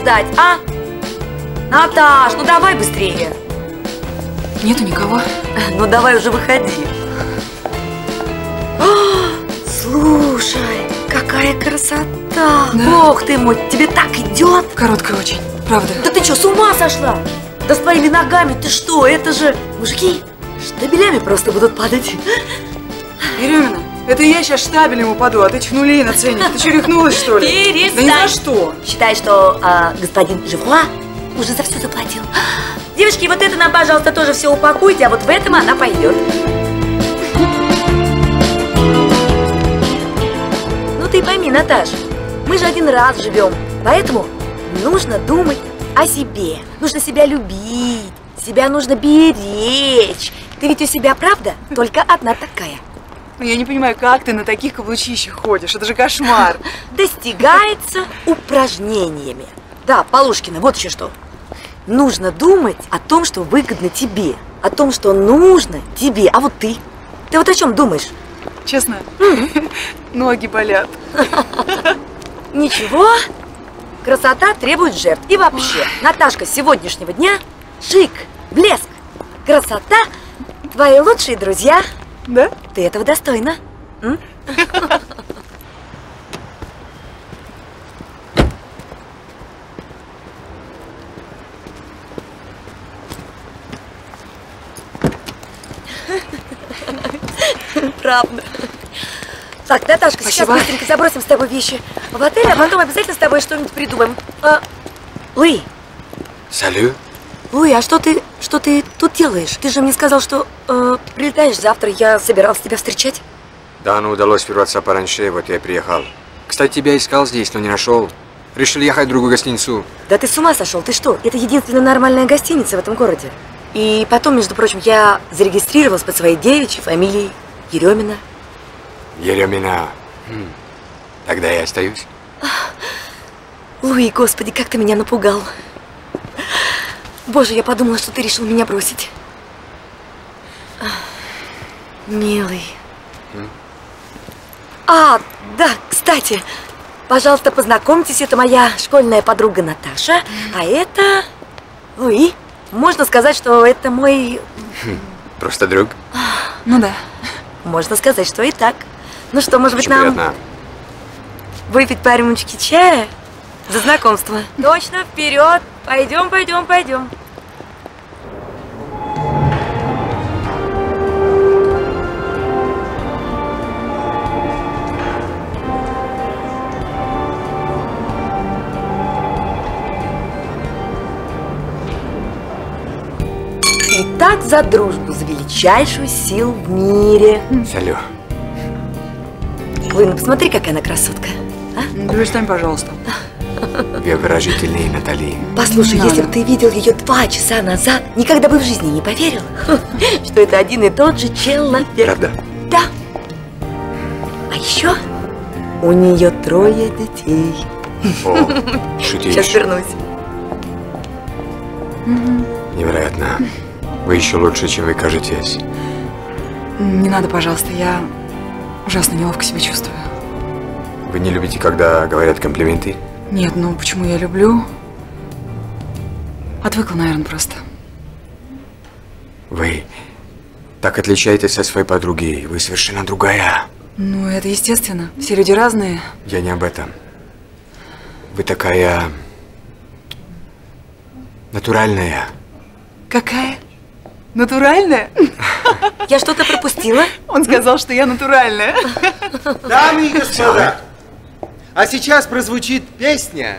[SPEAKER 10] Ждать, а? Наташ, ну давай быстрее.
[SPEAKER 3] Нету никого.
[SPEAKER 10] Ну давай уже выходи. О, слушай, какая красота. Бог ты мой, тебе так идет.
[SPEAKER 3] Короткая очень, правда.
[SPEAKER 10] Да ты что, с ума сошла? Да с твоими ногами ты что, это же... Мужики штабелями просто будут падать.
[SPEAKER 3] Еремина, это я сейчас штабелем упаду, а ты чхнулей на цене. Ты что, рехнулась, что ли?
[SPEAKER 10] Перестань.
[SPEAKER 3] Да ни за что.
[SPEAKER 10] Считай, что а, господин Живуа уже за все заплатил. Девочки, вот это нам, пожалуйста, тоже все упакуйте, а вот в этом она пойдет. Ну ты пойми, Наташ, мы же один раз живем, поэтому нужно думать о себе. Нужно себя любить, себя нужно беречь. Ты ведь у себя, правда, только одна такая.
[SPEAKER 3] Ну, я не понимаю, как ты на таких каблучищах ходишь? Это же кошмар.
[SPEAKER 10] Достигается упражнениями. Да, Полушкина, вот еще что. Нужно думать о том, что выгодно тебе. О том, что нужно тебе. А вот ты? Ты вот о чем думаешь?
[SPEAKER 3] Честно? Ноги болят.
[SPEAKER 10] Ничего. Красота требует жертв. И вообще, Наташка с сегодняшнего дня шик, блеск, красота – твои лучшие друзья.
[SPEAKER 3] Да?
[SPEAKER 10] Ты этого достойна. Правда. Так, Наташка, сейчас быстренько забросим с тобой вещи в отель, а потом обязательно с тобой что-нибудь придумаем. А, Луи,
[SPEAKER 15] Салют.
[SPEAKER 10] Луи, а что ты, что ты тут делаешь? Ты же мне сказал, что э, прилетаешь завтра, я собирался тебя встречать.
[SPEAKER 15] Да, ну удалось вырваться пораньше, вот я и приехал. Кстати, тебя искал здесь, но не нашел. Решил ехать в другую гостиницу.
[SPEAKER 10] Да ты с ума сошел, ты что? Это единственная нормальная гостиница в этом городе. И потом, между прочим, я зарегистрировалась под своей девичьей фамилией Еремина.
[SPEAKER 15] Еремина. Хм. Тогда я остаюсь.
[SPEAKER 10] Луи, господи, как ты меня напугал. Боже, я подумала, что ты решил меня бросить. Милый. А, да, кстати, пожалуйста, познакомьтесь, это моя школьная подруга Наташа, а это Луи. Можно сказать, что это мой...
[SPEAKER 15] Просто друг.
[SPEAKER 3] Ну да.
[SPEAKER 10] Можно сказать, что и так. Ну что, может быть,
[SPEAKER 15] Очень
[SPEAKER 10] нам
[SPEAKER 15] приятно.
[SPEAKER 10] выпить по рюмочке чая за знакомство? Точно, вперед! Пойдем, пойдем, пойдем. И так за дружбу, за величайшую силу в мире.
[SPEAKER 15] Салют.
[SPEAKER 10] Луи, ну посмотри, какая она красотка.
[SPEAKER 3] Перестань, пожалуйста.
[SPEAKER 15] Вы обворожительные, Натали.
[SPEAKER 10] Послушай,
[SPEAKER 3] Надо.
[SPEAKER 10] если бы ты видел ее два часа назад, никогда бы в жизни не поверил, что это один и тот же человек.
[SPEAKER 15] Правда?
[SPEAKER 10] Да. А еще у нее трое детей.
[SPEAKER 15] О, шутишь.
[SPEAKER 10] Сейчас вернусь.
[SPEAKER 15] Невероятно. Вы еще лучше, чем вы кажетесь.
[SPEAKER 3] Не надо, пожалуйста, я ужасно неловко себя чувствую.
[SPEAKER 15] Вы не любите, когда говорят комплименты?
[SPEAKER 3] Нет, ну почему я люблю? Отвыкла, наверное, просто.
[SPEAKER 15] Вы так отличаетесь от своей подруги. Вы совершенно другая.
[SPEAKER 3] Ну, это естественно. Все люди разные.
[SPEAKER 15] Я не об этом. Вы такая... натуральная.
[SPEAKER 3] Какая? Натуральная?
[SPEAKER 10] Я что-то пропустила?
[SPEAKER 3] Он сказал, что я натуральная.
[SPEAKER 14] Дамы и господа, а сейчас прозвучит песня,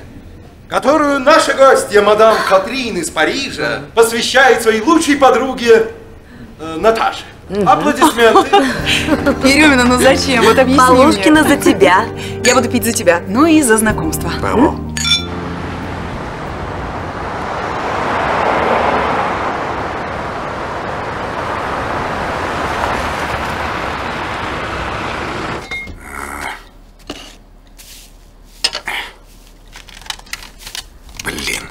[SPEAKER 14] которую наша гостья, мадам Катрин из Парижа, посвящает своей лучшей подруге э, Наташе. Аплодисменты.
[SPEAKER 3] Еремина, ну зачем? Вот объясни
[SPEAKER 10] Полушкина
[SPEAKER 3] мне.
[SPEAKER 10] за тебя.
[SPEAKER 3] Я буду пить за тебя. Ну и за знакомство.
[SPEAKER 15] Браво.
[SPEAKER 4] Блин.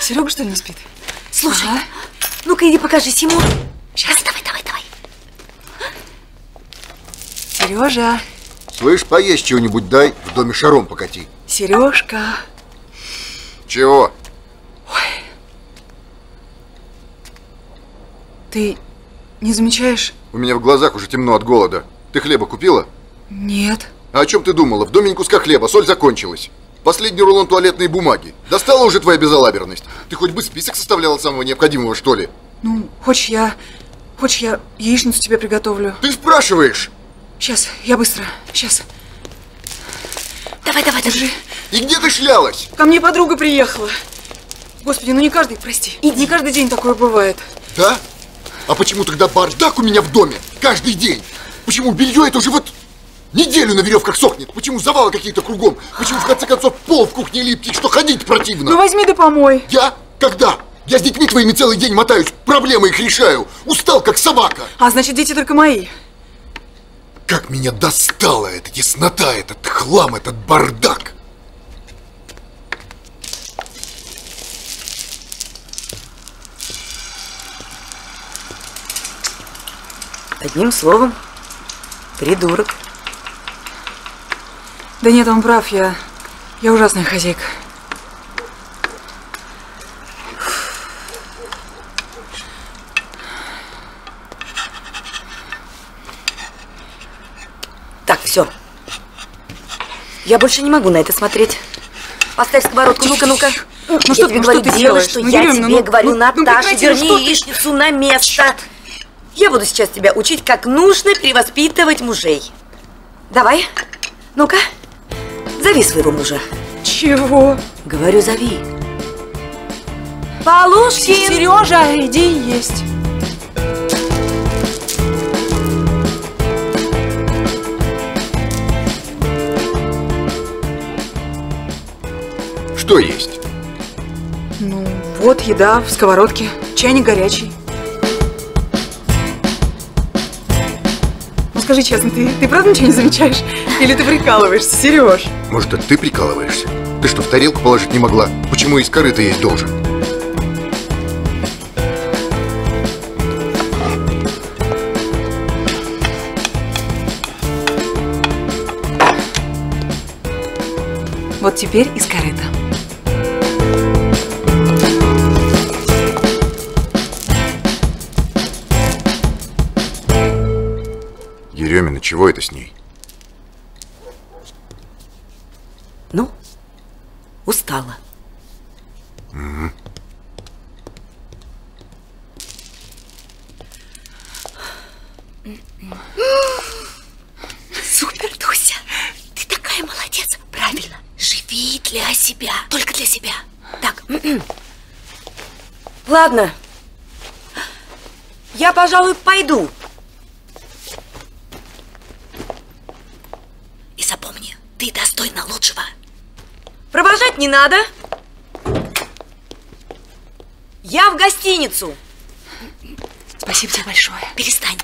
[SPEAKER 3] Серега, что ли, не спит?
[SPEAKER 10] Слушай, ну-ка иди покажись ему. Сейчас. Давай, давай, давай.
[SPEAKER 3] Сережа,
[SPEAKER 12] Слышь, поесть чего-нибудь дай, в доме шаром покати.
[SPEAKER 3] Сережка.
[SPEAKER 12] Чего?
[SPEAKER 3] Ты не замечаешь?
[SPEAKER 12] У меня в глазах уже темно от голода. Ты хлеба купила?
[SPEAKER 3] Нет.
[SPEAKER 12] А о чем ты думала? В доме не куска хлеба, соль закончилась. Последний рулон туалетной бумаги. Достала уже твоя безалаберность. Ты хоть бы список составляла самого необходимого, что ли?
[SPEAKER 3] Ну, хочешь я... Хочешь я яичницу тебе приготовлю?
[SPEAKER 12] Ты спрашиваешь?
[SPEAKER 3] Сейчас, я быстро. Сейчас.
[SPEAKER 10] Давай, давай,
[SPEAKER 3] Держи.
[SPEAKER 4] И где ты шлялась?
[SPEAKER 3] Ко мне подруга приехала. Господи, ну не каждый, прости. Иди. Не каждый день такое бывает.
[SPEAKER 4] Да? А почему тогда бардак у меня в доме? Каждый день. Почему белье это уже вот неделю на веревках сохнет? Почему завалы какие-то кругом? Почему в конце концов пол в кухне липкий, что ходить противно?
[SPEAKER 3] Ну возьми да помой.
[SPEAKER 4] Я? Когда? Я с детьми твоими целый день мотаюсь, проблемы их решаю. Устал, как собака.
[SPEAKER 3] А значит, дети только мои.
[SPEAKER 4] Как меня достала эта теснота, этот хлам, этот бардак.
[SPEAKER 10] Одним словом, придурок.
[SPEAKER 3] Да нет, он прав, я... Я ужасная хозяйка.
[SPEAKER 10] Все. Я больше не могу на это смотреть. Поставь сковородку, ну-ка, ну-ка.
[SPEAKER 3] Ну
[SPEAKER 10] я
[SPEAKER 3] что,
[SPEAKER 10] тебе
[SPEAKER 3] ну
[SPEAKER 10] говорю,
[SPEAKER 3] что ты
[SPEAKER 10] делай,
[SPEAKER 3] делаешь?
[SPEAKER 10] что
[SPEAKER 3] Ну,
[SPEAKER 10] я
[SPEAKER 3] Еремина,
[SPEAKER 10] тебе
[SPEAKER 3] ну,
[SPEAKER 10] говорю,
[SPEAKER 3] ну, ну,
[SPEAKER 10] Наташа,
[SPEAKER 3] ну
[SPEAKER 10] верни
[SPEAKER 3] ты?
[SPEAKER 10] яичницу на место. Я буду сейчас тебя учить, как нужно перевоспитывать мужей. Давай, ну-ка, зови своего мужа.
[SPEAKER 3] Чего?
[SPEAKER 10] Говорю, зови. Полушкин!
[SPEAKER 3] Сережа, иди есть.
[SPEAKER 4] Что есть?
[SPEAKER 3] Ну, вот еда в сковородке. Чайник горячий. Ну скажи честно, ты, ты правда ничего не замечаешь? Или ты прикалываешься, Сереж?
[SPEAKER 4] Может, это ты прикалываешься? Ты что, в тарелку положить не могла? Почему из корыта есть должен?
[SPEAKER 3] Вот теперь из корыта.
[SPEAKER 16] Еремина, чего это с ней?
[SPEAKER 10] Ну, устала.
[SPEAKER 16] Мгм.
[SPEAKER 10] Супер, Дуся. Ты такая молодец. Правильно. Живи для себя. Только для себя. Так. Ладно. Я, пожалуй, пойду. И запомни, ты достойна лучшего. Провожать не надо. Я в гостиницу.
[SPEAKER 3] Спасибо тебе большое.
[SPEAKER 10] Перестань.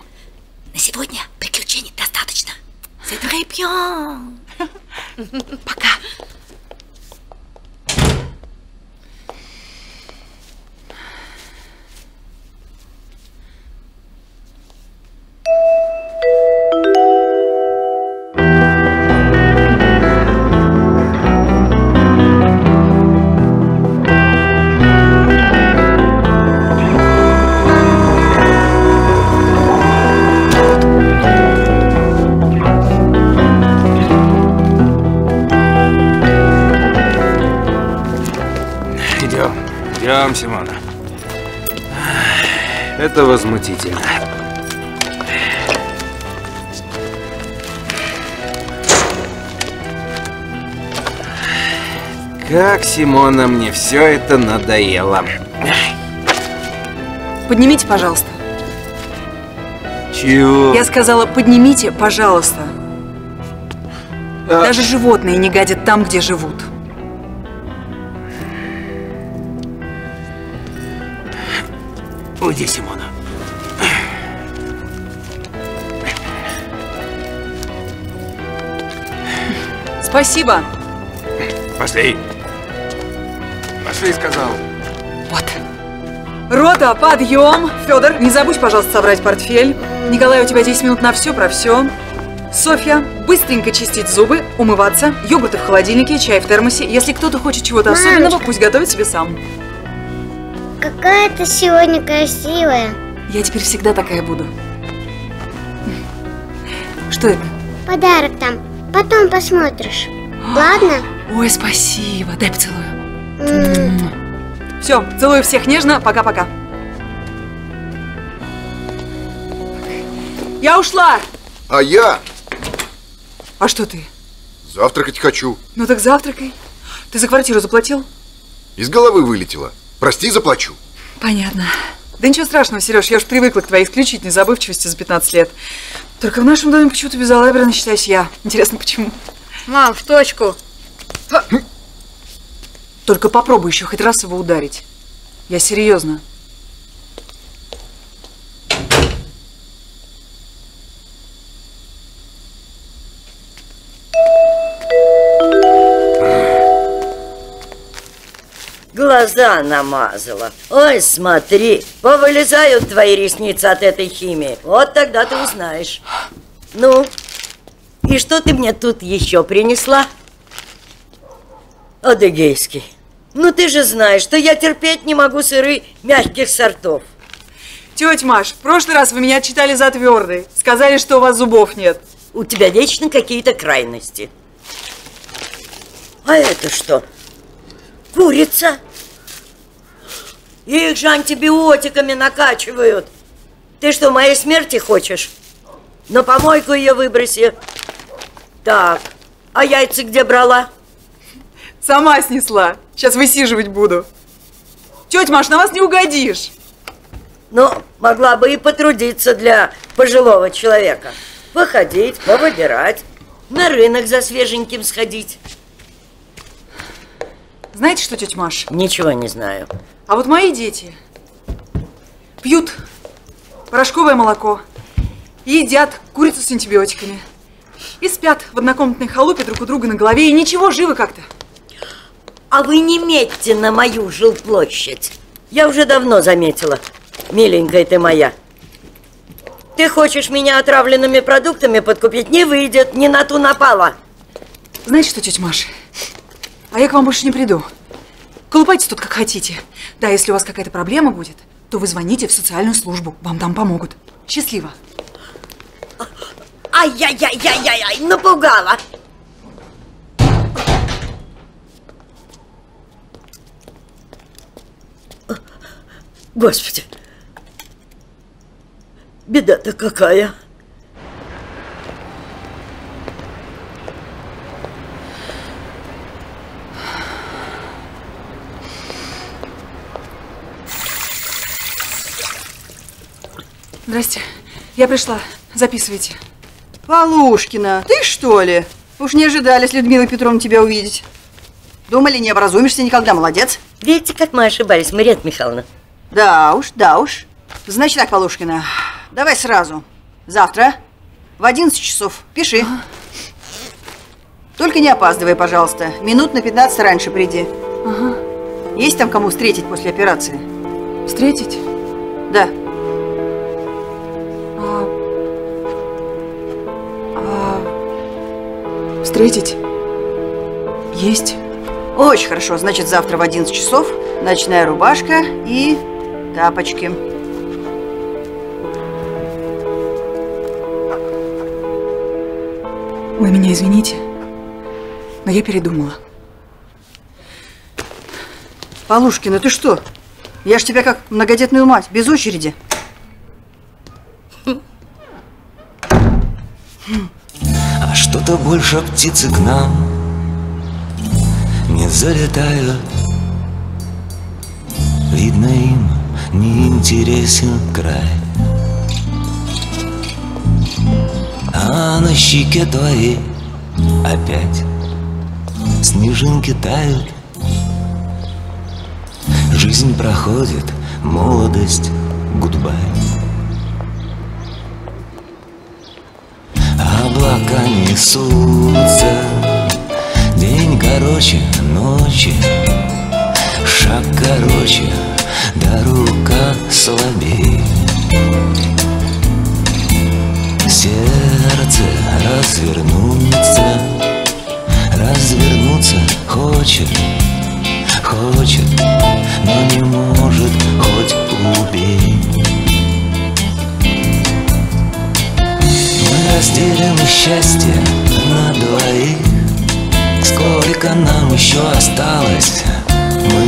[SPEAKER 10] На сегодня приключений достаточно. Пока.
[SPEAKER 2] Это возмутительно. Как, Симона, мне все это надоело.
[SPEAKER 3] Поднимите, пожалуйста.
[SPEAKER 2] Чего?
[SPEAKER 3] Я сказала, поднимите, пожалуйста.
[SPEAKER 2] А-
[SPEAKER 3] Даже животные не гадят там, где живут.
[SPEAKER 2] Уйди, Симона.
[SPEAKER 3] Спасибо.
[SPEAKER 2] Пошли. Пошли, сказал.
[SPEAKER 3] Вот. Рота, подъем! Федор, не забудь, пожалуйста, собрать портфель. Николай, у тебя 10 минут на все про все. Софья, быстренько чистить зубы, умываться, йогурты в холодильнике, чай в термосе. Если кто-то хочет чего-то особенного, пусть готовит себе сам.
[SPEAKER 5] Какая ты сегодня красивая.
[SPEAKER 3] Я теперь всегда такая буду. Что это?
[SPEAKER 5] Подарок там. Потом посмотришь. Ладно?
[SPEAKER 3] Ой, спасибо. Дай поцелую. Все, целую всех нежно. Пока-пока. Я ушла.
[SPEAKER 4] А я
[SPEAKER 3] А что ты?
[SPEAKER 4] завтракать хочу.
[SPEAKER 3] Ну так завтракай. Ты за квартиру заплатил?
[SPEAKER 4] Из головы вылетело. Прости, заплачу.
[SPEAKER 3] Понятно. Да ничего страшного, Сереж, я уж привыкла к твоей исключительной забывчивости за 15 лет. Только в нашем доме почему-то безалаберно считаюсь я. Интересно, почему?
[SPEAKER 6] Мам, в точку.
[SPEAKER 3] Только попробуй еще хоть раз его ударить. Я серьезно.
[SPEAKER 7] Глаза намазала. Ой, смотри, повылезают твои ресницы от этой химии. Вот тогда ты узнаешь. Ну, и что ты мне тут еще принесла? Адыгейский. Ну ты же знаешь, что я терпеть не могу сыры мягких сортов.
[SPEAKER 3] Тетя Маш, в прошлый раз вы меня отчитали за твердый. Сказали, что у вас зубов нет.
[SPEAKER 7] У тебя вечно какие-то крайности. А это что? Курица? Их же антибиотиками накачивают. Ты что, моей смерти хочешь? На помойку ее выброси. Так, а яйца где брала?
[SPEAKER 3] Сама снесла. Сейчас высиживать буду. Тетя Маш, на вас не угодишь.
[SPEAKER 7] Ну, могла бы и потрудиться для пожилого человека. Походить, повыбирать, на рынок за свеженьким сходить.
[SPEAKER 3] Знаете что, тетя Маш?
[SPEAKER 7] Ничего не знаю.
[SPEAKER 3] А вот мои дети пьют порошковое молоко, и едят курицу с антибиотиками, и спят в однокомнатной халупе друг у друга на голове, и ничего, живы как-то.
[SPEAKER 7] А вы не метьте на мою жилплощадь. Я уже давно заметила. Миленькая ты моя. Ты хочешь меня отравленными продуктами подкупить? Не выйдет, не на ту напала.
[SPEAKER 3] Знаете что, тетя Маш, а я к вам больше не приду. Колупайтесь тут как хотите. Да, если у вас какая-то проблема будет, то вы звоните в социальную службу. Вам там помогут. Счастливо.
[SPEAKER 7] Ай-яй-яй-яй-яй, напугала. Господи, беда-то какая.
[SPEAKER 3] Здрасте. Я пришла. Записывайте.
[SPEAKER 11] Полушкина, ты что ли? Уж не ожидали с Людмилой Петровной тебя увидеть. Думали, не образумишься никогда, молодец.
[SPEAKER 7] Видите, как мы ошибались, Мария Михайловна?
[SPEAKER 11] Да уж, да уж. Значит так, Полушкина, давай сразу. Завтра в 11 часов пиши. Только не опаздывай, пожалуйста. Минут на 15 раньше приди.
[SPEAKER 3] Ага.
[SPEAKER 11] Есть там кому встретить после операции?
[SPEAKER 3] Встретить?
[SPEAKER 11] Да.
[SPEAKER 3] Встретить? Есть.
[SPEAKER 11] Очень хорошо. Значит, завтра в 11 часов ночная рубашка и тапочки.
[SPEAKER 3] Вы меня извините, но я передумала.
[SPEAKER 11] Полушкина, ты что? Я ж тебя как многодетную мать, без очереди.
[SPEAKER 17] А что-то больше птицы к нам не залетают. Видно им не интересен край. А на щеке твоей опять снежинки тают. Жизнь проходит, молодость, гудбай Облака несутся, день короче ночи. Шаг короче, да рука слабее. Сердце развернуться, развернуться хочет Хочет, но не может, хоть убей разделим счастье на двоих? Сколько нам еще осталось, мы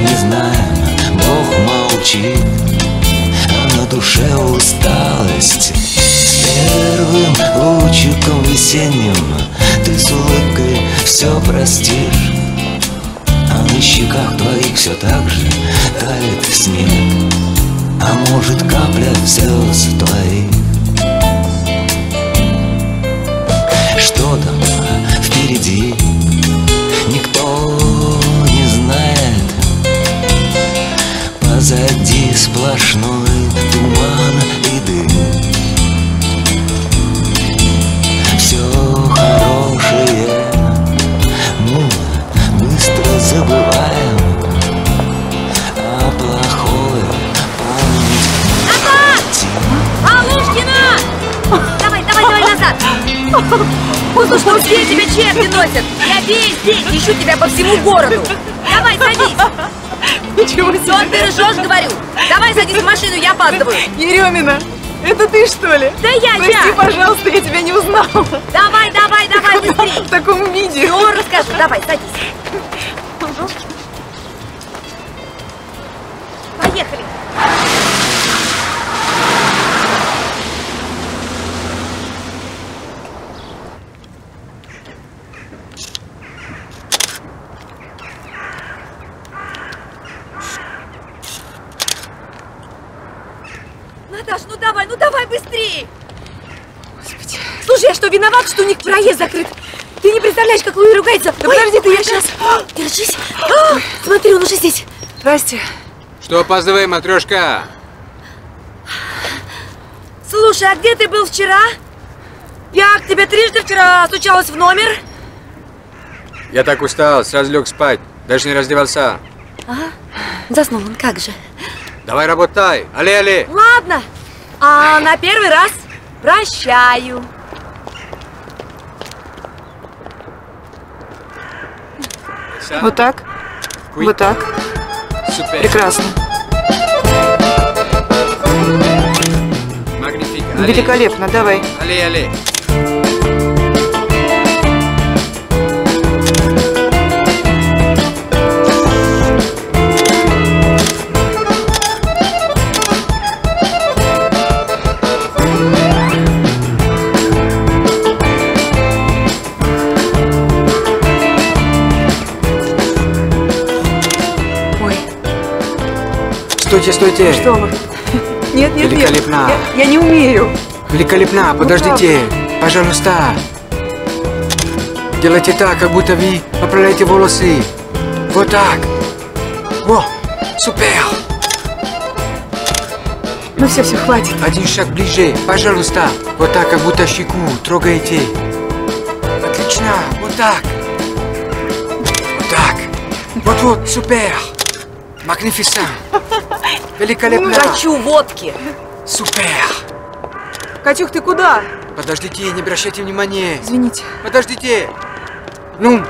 [SPEAKER 17] не знаем Бог молчит, а на душе усталость. С первым лучиком весенним Ты с улыбкой все простишь А на щеках твоих все так же тает снег А может капля слез твоих там впереди Никто не знает. Позади сплошной туман
[SPEAKER 10] весь день ищу тебя по всему городу. Давай, садись.
[SPEAKER 3] Ничего себе.
[SPEAKER 10] Сон ты ржешь, говорю. Давай садись в машину, я опаздываю.
[SPEAKER 3] Еремина, это ты что ли?
[SPEAKER 10] Да я,
[SPEAKER 3] Прости,
[SPEAKER 10] я.
[SPEAKER 3] пожалуйста, я тебя не узнала.
[SPEAKER 10] Давай, давай, давай, быстрее.
[SPEAKER 3] В таком виде.
[SPEAKER 10] Все расскажу. Давай, садись. Поехали. Наташ, ну давай, ну давай быстрее! Господи. Слушай, а что, виноват, что у них проезд закрыт? Ты не представляешь, как Луи ругается. Да подожди ты, я сейчас. Держись. А, Смотри, он уже здесь.
[SPEAKER 3] Здрасте.
[SPEAKER 15] Что опаздываем, матрешка?
[SPEAKER 10] Слушай, а где ты был вчера? Я к тебе трижды вчера стучалась в номер.
[SPEAKER 15] Я так устал, сразу лег спать. Даже не раздевался.
[SPEAKER 10] Ага. Заснул он, как же.
[SPEAKER 15] Давай работай. Але, але.
[SPEAKER 10] Ладно. А на первый раз прощаю.
[SPEAKER 1] Вот так? Вот так? Прекрасно. Великолепно, давай.
[SPEAKER 15] Але, але. Стойте, стойте.
[SPEAKER 3] что вы? Нет, нет, нет.
[SPEAKER 15] Великолепно.
[SPEAKER 3] Я, я не умею.
[SPEAKER 15] Великолепно, подождите. Пожалуйста. Делайте так, как будто вы поправляете волосы. Вот так. Во, супер.
[SPEAKER 3] Ну все, все, хватит.
[SPEAKER 15] Один шаг ближе, пожалуйста. Вот так, как будто щеку трогаете. Отлично, вот так. Вот так. Вот-вот, супер. Магнифисан. Великолепно.
[SPEAKER 10] Хочу водки.
[SPEAKER 15] Супер.
[SPEAKER 3] Катюх, ты куда?
[SPEAKER 15] Подождите, не обращайте внимания.
[SPEAKER 3] Извините.
[SPEAKER 15] Подождите. Ну.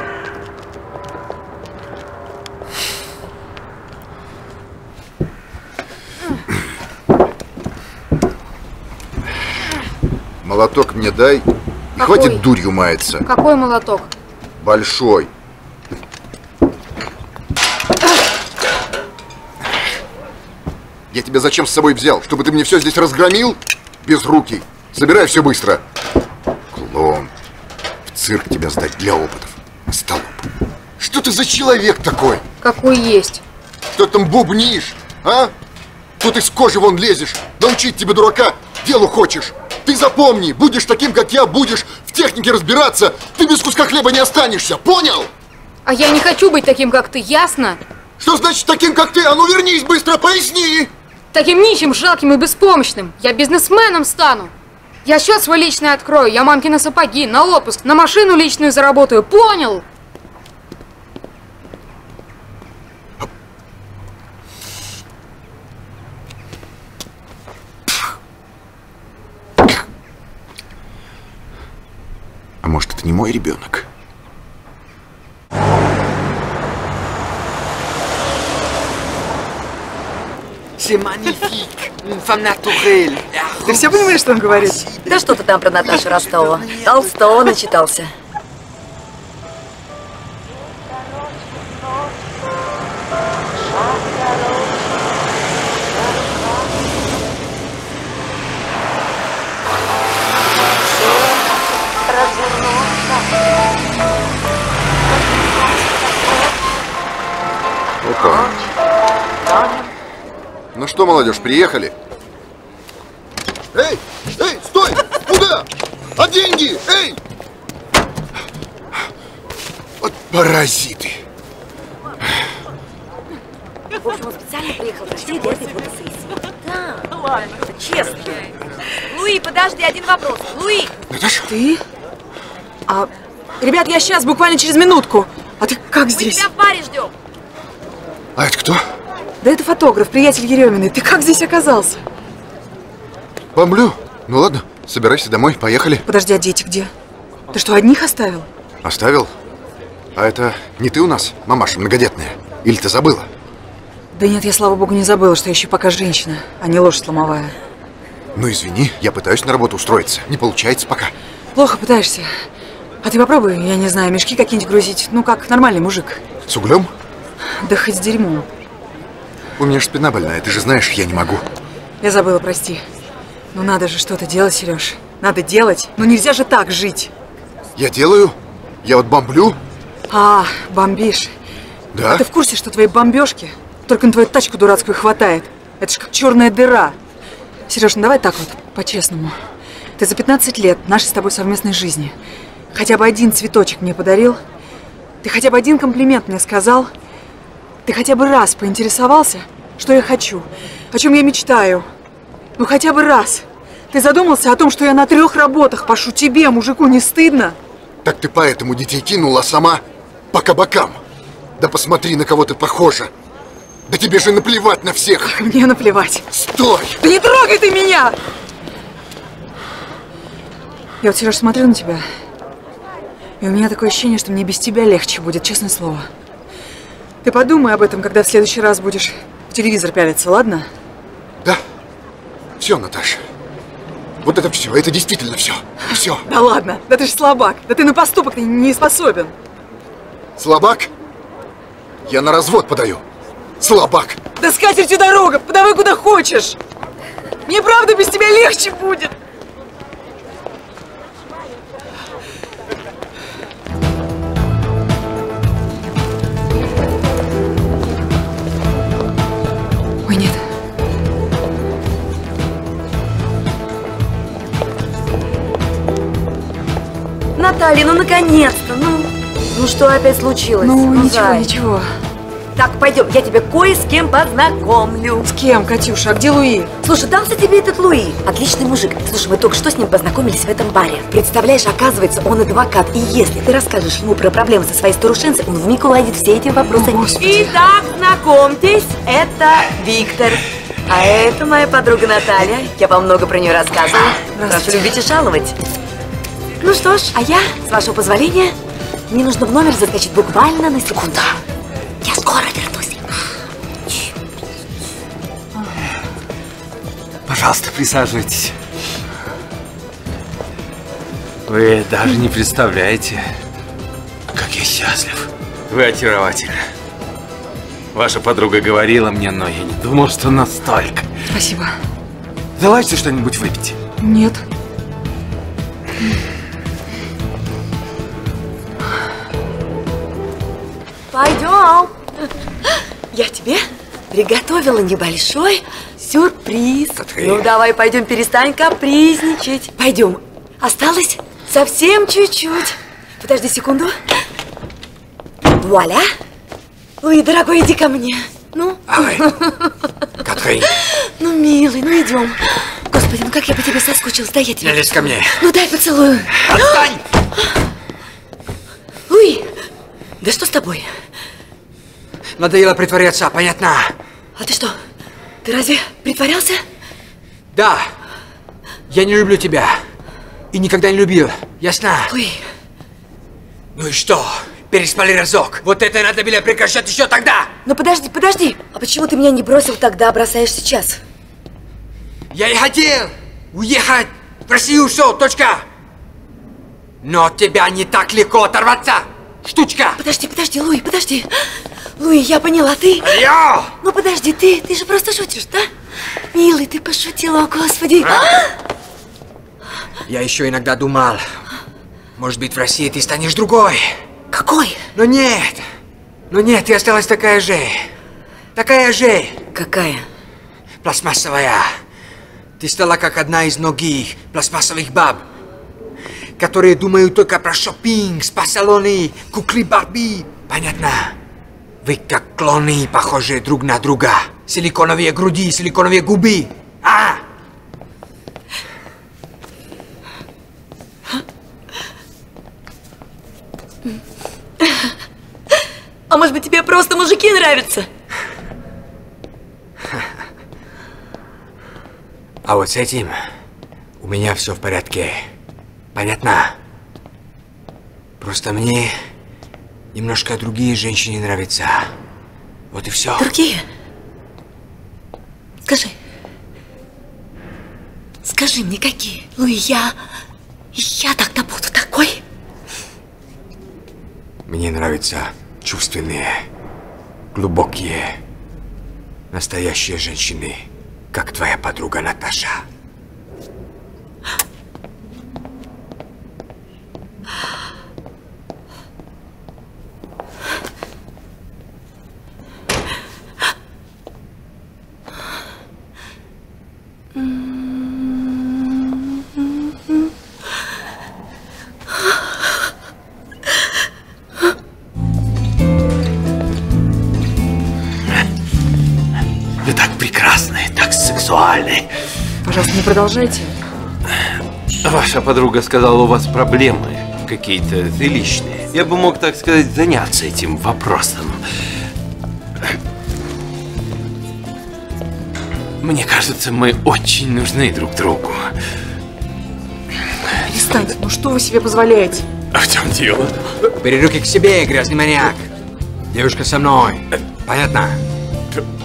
[SPEAKER 4] Молоток мне дай. И
[SPEAKER 6] Какой?
[SPEAKER 4] хватит дурью маяться.
[SPEAKER 6] Какой молоток?
[SPEAKER 4] Большой. Я тебя зачем с собой взял? Чтобы ты мне все здесь разгромил? Без руки. Собирай все быстро. Клоун. В цирк тебя сдать для опытов. Столоп. Что ты за человек такой?
[SPEAKER 6] Какой есть.
[SPEAKER 4] Что там бубнишь, а? Тут из кожи вон лезешь. Научить тебя, дурака, делу хочешь. Ты запомни, будешь таким, как я, будешь в технике разбираться, ты без куска хлеба не останешься, понял?
[SPEAKER 6] А я не хочу быть таким, как ты, ясно?
[SPEAKER 4] Что значит таким, как ты? А ну вернись быстро, поясни!
[SPEAKER 6] Таким нищим, жалким и беспомощным. Я бизнесменом стану. Я счет свой личный открою, я мамкины сапоги, на отпуск, на машину личную заработаю, понял?
[SPEAKER 4] А может, это не мой ребенок?
[SPEAKER 15] Magnifique. Une femme naturelle.
[SPEAKER 3] Ты все понимаешь, что он говорит?
[SPEAKER 10] Да что ты там про Наташу Ростова? Толстого начитался.
[SPEAKER 4] Что, молодежь, приехали?
[SPEAKER 12] Эй, эй, стой! Куда? А деньги? Эй!
[SPEAKER 4] Вот паразиты.
[SPEAKER 10] В общем, он специально приехал в Россию для этой фотосессии. Да. Ладно. Честно.
[SPEAKER 3] Луи, подожди, один вопрос. Луи!
[SPEAKER 4] Наташа?
[SPEAKER 3] Ты? А, ребят, я сейчас, буквально через минутку. А ты как
[SPEAKER 13] Мы
[SPEAKER 3] здесь?
[SPEAKER 13] тебя в баре ждем.
[SPEAKER 4] А это кто?
[SPEAKER 3] Да это фотограф, приятель Ереминой. Ты как здесь оказался?
[SPEAKER 4] Бомблю. Ну ладно, собирайся домой, поехали.
[SPEAKER 3] Подожди, а дети где? Ты что, одних оставил?
[SPEAKER 4] Оставил? А это не ты у нас, мамаша многодетная? Или ты забыла?
[SPEAKER 3] Да нет, я, слава богу, не забыла, что я еще пока женщина, а не лошадь ломовая.
[SPEAKER 4] Ну извини, я пытаюсь на работу устроиться. Не получается пока.
[SPEAKER 3] Плохо пытаешься. А ты попробуй, я не знаю, мешки какие-нибудь грузить. Ну, как нормальный мужик.
[SPEAKER 4] С углем?
[SPEAKER 3] Да хоть с дерьмом.
[SPEAKER 4] У меня же спина больная, ты же знаешь, я не могу.
[SPEAKER 3] Я забыла, прости. Ну надо же что-то делать, Сереж. Надо делать. Ну нельзя же так жить.
[SPEAKER 4] Я делаю. Я вот бомблю.
[SPEAKER 3] А, бомбишь.
[SPEAKER 4] Да?
[SPEAKER 3] А ты в курсе, что твоей бомбежки только на твою тачку дурацкую хватает? Это ж как черная дыра. Сереж, ну давай так вот, по-честному. Ты за 15 лет нашей с тобой совместной жизни хотя бы один цветочек мне подарил? Ты хотя бы один комплимент мне сказал? Ты хотя бы раз поинтересовался, что я хочу, о чем я мечтаю? Ну хотя бы раз. Ты задумался о том, что я на трех работах пашу тебе, мужику, не стыдно?
[SPEAKER 4] Так ты поэтому детей кинула сама по кабакам. Да посмотри, на кого ты похожа. Да тебе же наплевать на всех.
[SPEAKER 3] Мне наплевать.
[SPEAKER 4] Стой!
[SPEAKER 3] Да не трогай ты меня! Я вот, Сереж, смотрю на тебя, и у меня такое ощущение, что мне без тебя легче будет, честное слово. Ты подумай об этом, когда в следующий раз будешь в телевизор пялиться, ладно?
[SPEAKER 4] Да. Все, Наташа. Вот это все, это действительно все. Все.
[SPEAKER 3] Да ладно, да ты ж слабак, да ты на поступок не способен.
[SPEAKER 4] Слабак? Я на развод подаю. Слабак.
[SPEAKER 3] Да с катертью дорога, подавай куда хочешь. Мне правда без тебя легче будет.
[SPEAKER 10] Наталья, ну наконец-то, ну. Ну что опять случилось?
[SPEAKER 3] Ну, ничего,
[SPEAKER 10] зай.
[SPEAKER 3] ничего.
[SPEAKER 10] Так, пойдем, я тебя кое с кем познакомлю.
[SPEAKER 3] С кем, Катюша? А где Луи?
[SPEAKER 10] Слушай, дался тебе этот Луи. Отличный мужик. Слушай, мы только что с ним познакомились в этом баре. Представляешь, оказывается, он адвокат. И если ты расскажешь ему про проблемы со своей старушенцей, он вмиг уладит все эти вопросы. Итак, знакомьтесь, это Виктор. А это моя подруга Наталья. Я вам много про нее рассказывала. Прошу любить и жаловать. Ну что ж, а я, с вашего позволения, мне нужно в номер заскочить буквально на секунду. Я скоро вернусь.
[SPEAKER 2] Пожалуйста, присаживайтесь. Вы даже не представляете, как я счастлив. Вы очаровательны. Ваша подруга говорила мне, но я не думал, что настолько.
[SPEAKER 3] Спасибо.
[SPEAKER 2] Давайте что-нибудь выпить.
[SPEAKER 3] Нет.
[SPEAKER 10] Пойдем. Я тебе приготовила небольшой сюрприз. Ну, давай пойдем, перестань капризничать. Пойдем. Осталось совсем чуть-чуть. Подожди секунду. Вуаля. Ой, дорогой, иди ко мне. Ну?
[SPEAKER 15] Катрин,
[SPEAKER 10] Ну, милый, ну идем. Господи, ну как я по тебе соскучилась. Дай я тебе.
[SPEAKER 15] не лезь ко мне.
[SPEAKER 10] Ну дай поцелую.
[SPEAKER 15] Отстань!
[SPEAKER 10] Луи, да что с тобой?
[SPEAKER 15] Надоело притворяться, понятно?
[SPEAKER 10] А ты что, ты разве притворялся?
[SPEAKER 15] Да. Я не люблю тебя. И никогда не любил. Ясно?
[SPEAKER 10] Луи.
[SPEAKER 15] Ну и что? Переспали разок. Вот это надо было прекращать еще тогда.
[SPEAKER 10] Ну подожди, подожди. А почему ты меня не бросил тогда, а бросаешь сейчас?
[SPEAKER 15] Я и хотел уехать в Россию, все, точка. Но от тебя не так легко оторваться. Штучка.
[SPEAKER 10] Подожди, подожди, Луи, подожди. Луи, я поняла, ты...
[SPEAKER 15] Алло!
[SPEAKER 10] Ну подожди, ты, ты же просто шутишь, да? Милый, ты пошутил, о господи.
[SPEAKER 15] Я еще иногда думал, может быть, в России ты станешь другой.
[SPEAKER 10] Какой?
[SPEAKER 15] Но нет. Но нет, ты осталась такая же. Такая же.
[SPEAKER 10] Какая?
[SPEAKER 15] пластмассовая. Ты стала как одна из многих пластмассовых баб, которые думают только про шопинг, спа-салоны, куклы Барби. Понятно? Вы как клоны, похожие друг на друга. Силиконовые груди, силиконовые губы. А!
[SPEAKER 10] А может быть, тебе просто мужики нравятся?
[SPEAKER 15] А вот с этим у меня все в порядке. Понятно? Просто мне немножко другие женщины нравятся. Вот и все.
[SPEAKER 10] Другие? Скажи. Скажи мне, какие? Луи, я... Я тогда буду такой?
[SPEAKER 15] Мне нравятся чувственные, глубокие, настоящие женщины, как твоя подруга Наташа.
[SPEAKER 2] Вы так прекрасны, так сексуальны.
[SPEAKER 3] Пожалуйста, не продолжайте.
[SPEAKER 2] Ваша подруга сказала, у вас проблемы какие-то личные. Я бы мог, так сказать, заняться этим вопросом. Мне кажется, мы очень нужны друг другу.
[SPEAKER 3] Перестаньте, ну что вы себе позволяете?
[SPEAKER 2] А в чем дело?
[SPEAKER 15] Бери руки к себе, грязный маньяк. Девушка со мной. Понятно?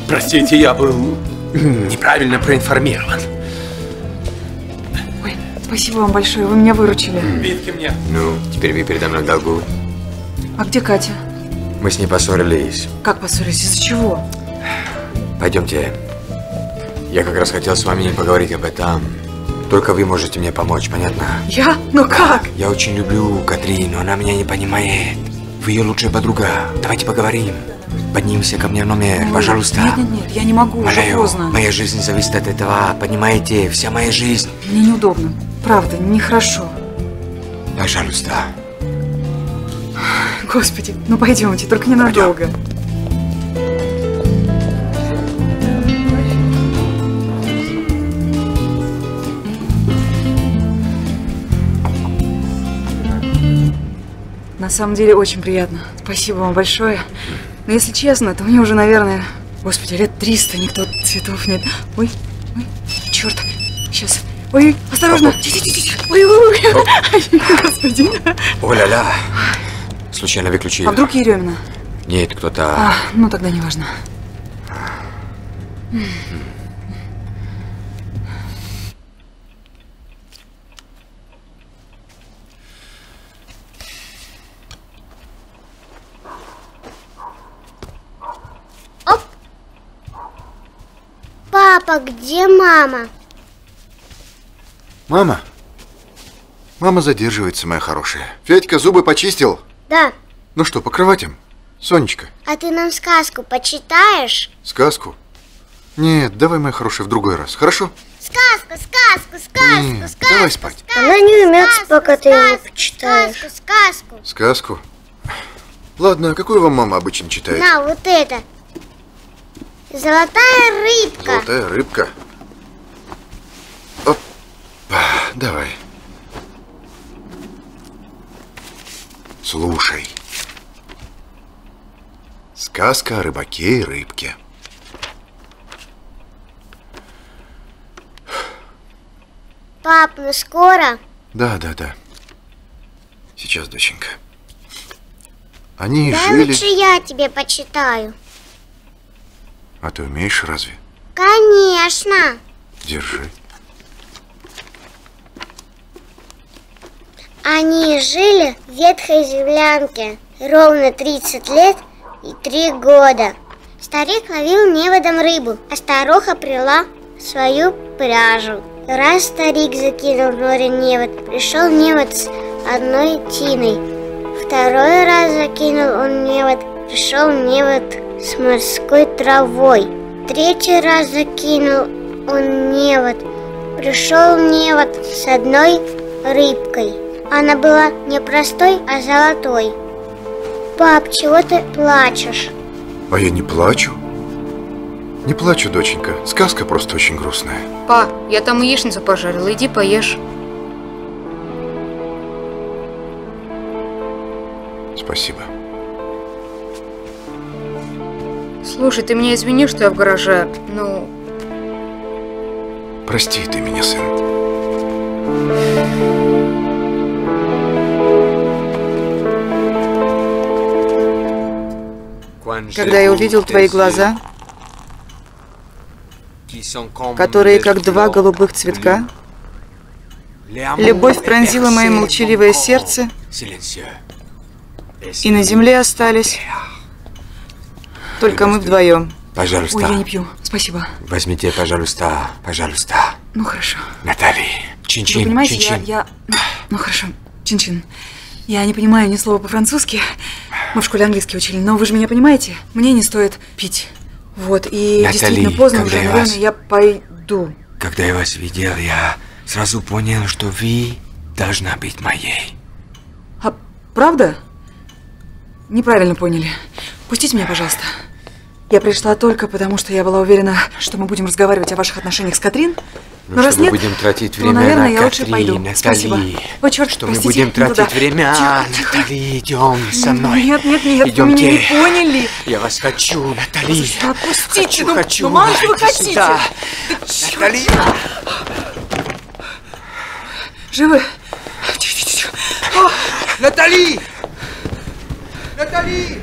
[SPEAKER 2] Простите, я был неправильно проинформирован.
[SPEAKER 3] Спасибо вам большое, вы меня выручили.
[SPEAKER 2] Видите мне.
[SPEAKER 15] Ну, теперь вы передо мной в долгу.
[SPEAKER 3] А где Катя?
[SPEAKER 15] Мы с ней поссорились.
[SPEAKER 3] Как поссорились? Из-за чего?
[SPEAKER 15] Пойдемте. Я как раз хотел с вами поговорить об этом. Только вы можете мне помочь, понятно?
[SPEAKER 3] Я? Ну как?
[SPEAKER 15] Я очень люблю Катрин, но она меня не понимает. Вы ее лучшая подруга. Давайте поговорим. Поднимемся ко мне в номер,
[SPEAKER 3] Ой,
[SPEAKER 15] пожалуйста.
[SPEAKER 3] Нет, нет, нет, я не могу, уже
[SPEAKER 15] Умоляю,
[SPEAKER 3] поздно.
[SPEAKER 15] моя жизнь зависит от этого, понимаете? Вся моя жизнь.
[SPEAKER 3] Мне неудобно. Правда, нехорошо.
[SPEAKER 15] Пожалуйста.
[SPEAKER 3] Господи, ну пойдемте, только ненадолго. На самом деле очень приятно. Спасибо вам большое. Но если честно, то мне уже, наверное, господи, лет 300 никто цветов нет. Ой, ой, черт, сейчас. Ой, осторожно. Ой, ой, ой. Господи.
[SPEAKER 15] О-ля-ля. Случайно выключили?
[SPEAKER 3] А вдруг Еремина?
[SPEAKER 15] Нет, кто-то...
[SPEAKER 3] А, ну тогда не важно.
[SPEAKER 5] Папа, где мама?
[SPEAKER 4] Мама? Мама задерживается, моя хорошая. Федька зубы почистил?
[SPEAKER 5] Да.
[SPEAKER 4] Ну что, по кроватям? Сонечка,
[SPEAKER 5] А ты нам сказку почитаешь?
[SPEAKER 4] сказку? Нет, давай, моя хорошая, в другой раз, хорошо?
[SPEAKER 5] Сказку, сказку, сказку,
[SPEAKER 4] Нет,
[SPEAKER 5] сказку.
[SPEAKER 4] давай спать.
[SPEAKER 5] Она не умеется, пока ты ее почитаешь. Сказку, сказку.
[SPEAKER 4] Сказку? Ладно, а какую вам мама обычно читает?
[SPEAKER 5] На, вот это. Золотая рыбка.
[SPEAKER 4] Золотая рыбка. Опа, давай. Слушай. Сказка о рыбаке и рыбке.
[SPEAKER 5] Пап, ну скоро?
[SPEAKER 4] Да, да, да. Сейчас, доченька. Они
[SPEAKER 5] Дай
[SPEAKER 4] жили...
[SPEAKER 5] лучше я тебе почитаю.
[SPEAKER 4] А ты умеешь разве?
[SPEAKER 5] Конечно.
[SPEAKER 4] Держи.
[SPEAKER 5] Они жили в ветхой землянке ровно 30 лет и 3 года. Старик ловил неводом рыбу, а старуха прила свою пряжу. Раз старик закинул в море невод, пришел невод с одной тиной. Второй раз закинул он невод, пришел невод с морской травой. третий раз закинул он невод. Пришел невод с одной рыбкой. Она была не простой, а золотой. Пап, чего ты плачешь?
[SPEAKER 4] А я не плачу. Не плачу, доченька. Сказка просто очень грустная.
[SPEAKER 6] Па, я там яичницу пожарила, иди поешь.
[SPEAKER 4] Спасибо.
[SPEAKER 6] Слушай, ты меня извини, что я в гараже. Ну,
[SPEAKER 4] Прости ты меня, сын.
[SPEAKER 1] Когда я увидел твои глаза, которые как два голубых цветка, любовь пронзила мое молчаливое сердце, и на земле остались только мы вдвоем.
[SPEAKER 15] Пожалуйста.
[SPEAKER 3] Ой, я не пью. Спасибо.
[SPEAKER 15] Возьмите, пожалуйста, пожалуйста.
[SPEAKER 3] Ну хорошо.
[SPEAKER 15] Натали. Чин-чин,
[SPEAKER 3] Вы понимаете,
[SPEAKER 15] чин-чин.
[SPEAKER 3] я, я... Ну хорошо, чин-чин. Я не понимаю ни слова по-французски. Мы в школе английский учили, но вы же меня понимаете? Мне не стоит пить. Вот, и
[SPEAKER 15] Натали,
[SPEAKER 3] действительно поздно уже,
[SPEAKER 15] я
[SPEAKER 3] наверное,
[SPEAKER 15] вас-
[SPEAKER 3] я пойду.
[SPEAKER 15] Когда я вас видел, я сразу понял, что вы должна быть моей.
[SPEAKER 3] А правда? Неправильно поняли. Пустите меня, пожалуйста. Я пришла только потому, что я была уверена, что мы будем разговаривать о ваших отношениях с Катрин.
[SPEAKER 15] Ну,
[SPEAKER 3] Но раз
[SPEAKER 15] что мы
[SPEAKER 3] нет,
[SPEAKER 15] будем тратить
[SPEAKER 3] то,
[SPEAKER 15] время
[SPEAKER 3] наверное,
[SPEAKER 15] на
[SPEAKER 3] я лучше
[SPEAKER 15] Катрин,
[SPEAKER 3] пойду.
[SPEAKER 15] Натали.
[SPEAKER 3] Спасибо. Ой, черт,
[SPEAKER 15] Что мы
[SPEAKER 3] простите,
[SPEAKER 15] будем
[SPEAKER 3] не
[SPEAKER 15] тратить
[SPEAKER 3] туда.
[SPEAKER 15] время?
[SPEAKER 3] Тихо, тихо.
[SPEAKER 15] Натали, идем со мной.
[SPEAKER 3] Нет, нет, нет,
[SPEAKER 15] Идемте.
[SPEAKER 3] вы меня не поняли.
[SPEAKER 15] Я вас хочу, Натали.
[SPEAKER 3] Слушайте, отпустите,
[SPEAKER 15] хочу,
[SPEAKER 3] ну,
[SPEAKER 15] хочу.
[SPEAKER 3] ну мало что вы хотите.
[SPEAKER 15] сюда.
[SPEAKER 3] Да
[SPEAKER 15] Натали.
[SPEAKER 3] Живы? Тихо, тихо, тихо. О,
[SPEAKER 15] Натали! Натали!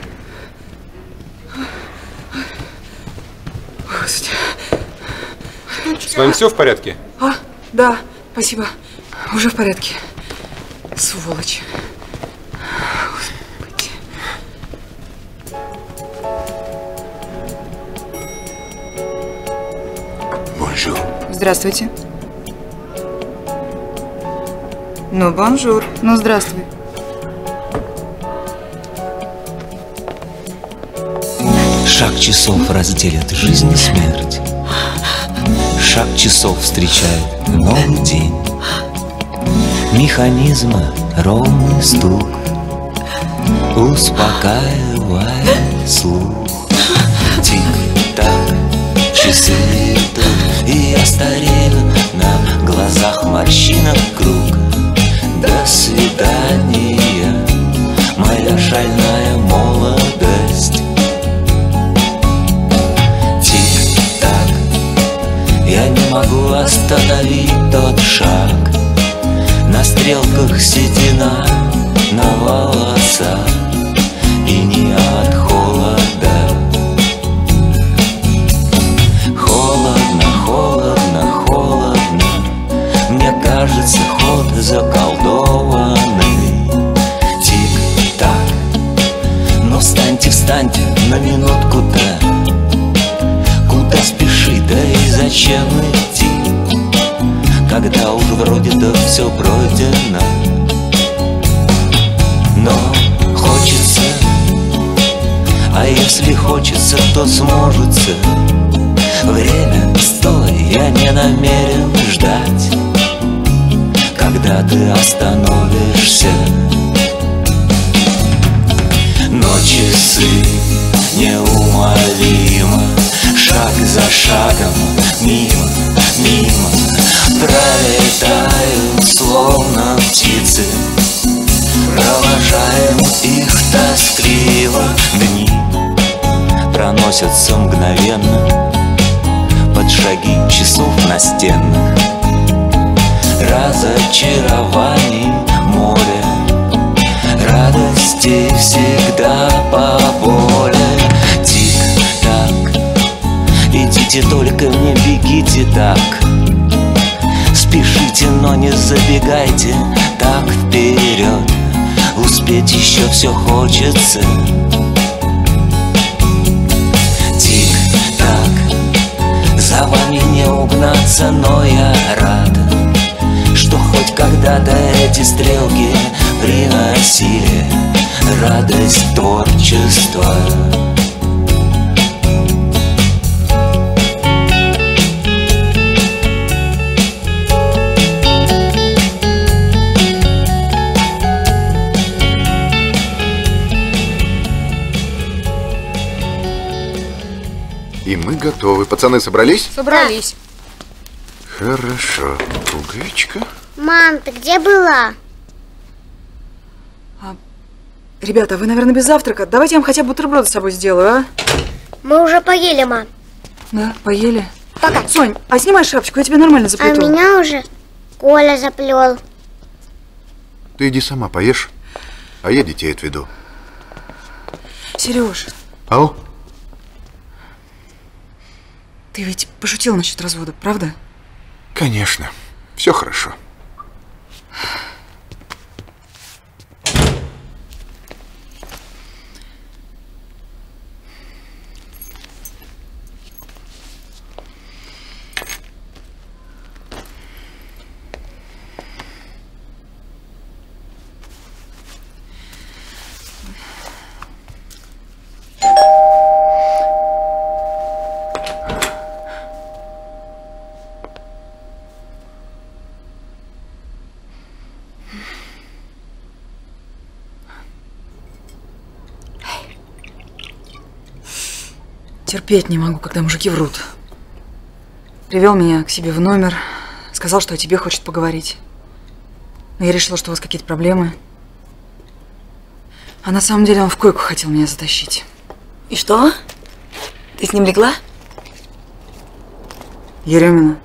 [SPEAKER 3] Господи.
[SPEAKER 14] С вами все в порядке?
[SPEAKER 3] А, да, спасибо. Уже в порядке. Сволочь.
[SPEAKER 15] Bonjour.
[SPEAKER 1] Здравствуйте. Ну, bonjour. Ну, здравствуй.
[SPEAKER 17] Шаг часов разделит жизнь и смерть. Шаг часов встречает новый день. Механизма ровный стук. Успокаивает слух. Тик-так, часы идут И я старею на глазах морщинок круг. До свидания, моя шальная молодость я не могу остановить тот шаг. На стрелках седина на волосах. И не от холода. Холодно, холодно, холодно. Мне кажется, ход заколдованный. Тик-так. Ну встаньте, встаньте на минутку-то да и зачем идти Когда уж вроде-то все пройдено? Но хочется А если хочется, то сможется. Время, стой, я не намерен ждать Когда ты остановишься. Но часы неумолимо Шаг за шагом мимо, мимо Пролетают словно птицы. Провожаем их тоскливо Дни проносятся мгновенно Под шаги часов настенных. Разочарований море Радости всегда поболе только не бегите так. Спешите, но не забегайте так вперед. Успеть еще все хочется. Тик-так. За вами не угнаться, но я рад Что хоть когда-то эти стрелки приносили Радость творчества
[SPEAKER 4] готовы. Пацаны собрались?
[SPEAKER 6] Собрались.
[SPEAKER 4] Хорошо. Пуговичка.
[SPEAKER 5] Мам, ты где была?
[SPEAKER 3] Ребята, вы, наверное, без завтрака. Давайте я вам хотя бы бутерброд с собой сделаю, а?
[SPEAKER 5] Мы уже поели, мам.
[SPEAKER 3] Да, поели. Пока. Сонь, а снимай шапочку, я тебе нормально
[SPEAKER 5] А
[SPEAKER 3] заплету.
[SPEAKER 5] меня уже Коля заплел.
[SPEAKER 4] Ты иди сама поешь, а я детей отведу.
[SPEAKER 3] Сереж,
[SPEAKER 4] Ау?
[SPEAKER 3] Ты ведь пошутил насчет развода, правда?
[SPEAKER 4] Конечно. Все хорошо.
[SPEAKER 3] Терпеть не могу, когда мужики врут. Привел меня к себе в номер, сказал, что о тебе хочет поговорить. Но я решила, что у вас какие-то проблемы. А на самом деле он в койку хотел меня затащить.
[SPEAKER 10] И что? Ты с ним легла?
[SPEAKER 3] Еремина,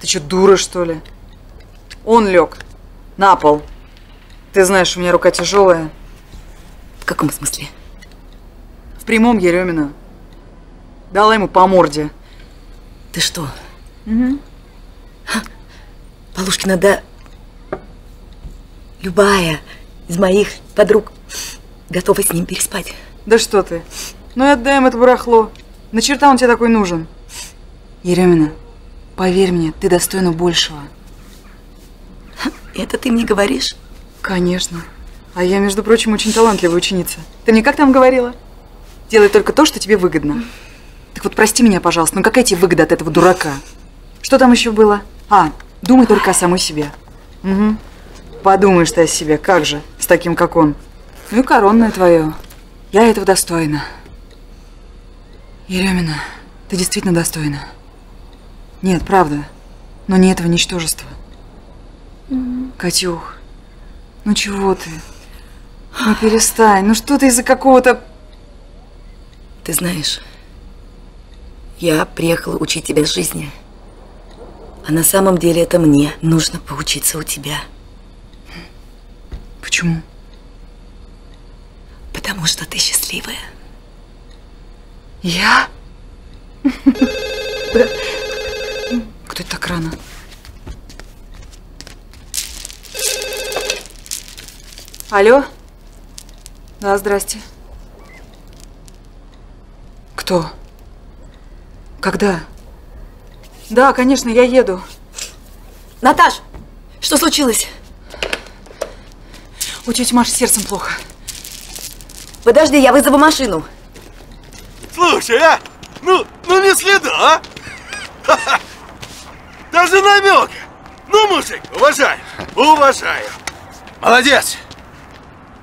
[SPEAKER 3] ты что, дура, что ли? Он лег на пол. Ты знаешь, у меня рука тяжелая.
[SPEAKER 10] В каком смысле?
[SPEAKER 3] В прямом Еремина. Дала ему по морде.
[SPEAKER 10] Ты что?
[SPEAKER 3] Угу.
[SPEAKER 10] Полушкина, да... Любая из моих подруг готова с ним переспать.
[SPEAKER 3] Да что ты? Ну и отдаем это барахло. На черта он тебе такой нужен? Еремина, поверь мне, ты достойна большего.
[SPEAKER 10] Это ты мне говоришь?
[SPEAKER 3] Конечно. А я, между прочим, очень талантливая ученица. Ты мне как там говорила? Делай только то, что тебе выгодно. Так вот, прости меня, пожалуйста, но какая тебе выгода от этого дурака? Что там еще было? А, думай только о самой себе. Угу. Подумаешь ты о себе, как же, с таким, как он. Ну и коронное твое. Я этого достойна. Еремина, ты действительно достойна. Нет, правда. Но не этого ничтожества. Катюх, ну чего ты? Ну перестань, ну что ты из-за какого-то...
[SPEAKER 10] Ты знаешь, я приехала учить тебя жизни. А на самом деле это мне нужно поучиться у тебя.
[SPEAKER 3] Почему?
[SPEAKER 10] Потому что ты счастливая.
[SPEAKER 3] Я? Кто это так рано? Алло? Да, здрасте. Кто? Когда? Да, конечно, я еду.
[SPEAKER 10] Наташ, что случилось?
[SPEAKER 3] У тети Маши сердцем плохо.
[SPEAKER 10] Подожди, я вызову машину.
[SPEAKER 18] Слушай, а? Ну, ну не следа, а? Даже намека. Ну, мужик, уважаю, уважаю.
[SPEAKER 14] Молодец!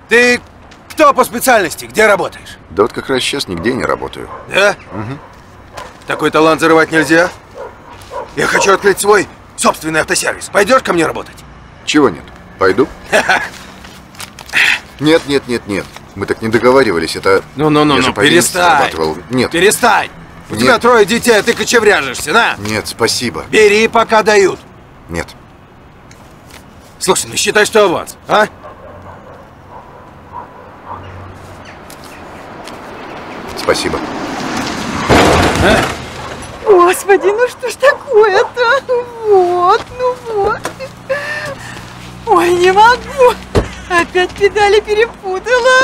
[SPEAKER 14] Ты кто по специальности? Где работаешь?
[SPEAKER 4] Да вот как раз сейчас нигде не работаю.
[SPEAKER 14] Да?
[SPEAKER 4] Угу.
[SPEAKER 14] Такой талант зарывать нельзя. Я хочу открыть свой собственный автосервис. Пойдешь ко мне работать?
[SPEAKER 4] Чего нет? Пойду? Нет, нет, нет, нет. Мы так не договаривались. Это...
[SPEAKER 14] Ну, ну, ну,
[SPEAKER 4] Я
[SPEAKER 14] ну, перестань.
[SPEAKER 4] Нет.
[SPEAKER 14] Перестань! У
[SPEAKER 4] Нет.
[SPEAKER 14] тебя трое детей, а ты кочевряжешься, на!
[SPEAKER 4] Нет, спасибо.
[SPEAKER 14] Бери, пока дают.
[SPEAKER 4] Нет.
[SPEAKER 14] Слушай, ну считай, что аванс, а?
[SPEAKER 4] Спасибо.
[SPEAKER 11] Господи, ну что ж такое-то? Вот, ну вот. Ой, не могу. Опять педали перепутала.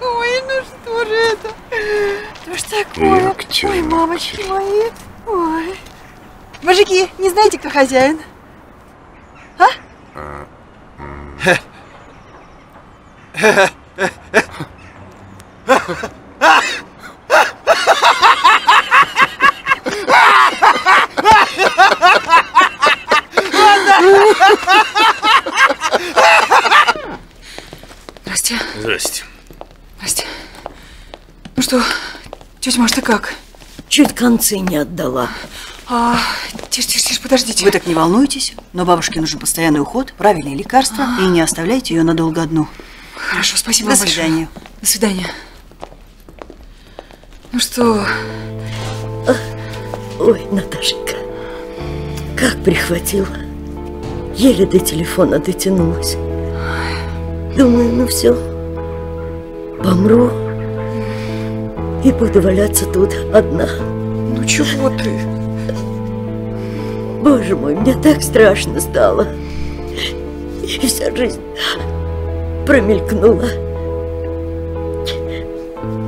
[SPEAKER 11] Ой, ну что же это? Что ж такое?
[SPEAKER 4] Ёктель
[SPEAKER 11] Ой, мамочки мои. Ой. Мужики, не знаете, кто хозяин? А?
[SPEAKER 3] Здрасте.
[SPEAKER 18] Здрасте.
[SPEAKER 3] Здрасте. Ну что, тетя Маш, ты как?
[SPEAKER 7] Чуть концы не отдала.
[SPEAKER 3] А, тише, тише, тише, подождите.
[SPEAKER 19] Вы так не волнуйтесь, но бабушке нужен постоянный уход, правильные лекарства, и не оставляйте ее надолго одну.
[SPEAKER 3] Хорошо, спасибо
[SPEAKER 19] До
[SPEAKER 3] вам большое.
[SPEAKER 19] свидания.
[SPEAKER 3] До свидания. Ну что,
[SPEAKER 7] Ой, Наташенька, как прихватила. Еле до телефона дотянулась. Думаю, ну все, помру и буду валяться тут одна.
[SPEAKER 3] Чего ты?
[SPEAKER 7] Боже мой, мне так страшно стало. И вся жизнь промелькнула.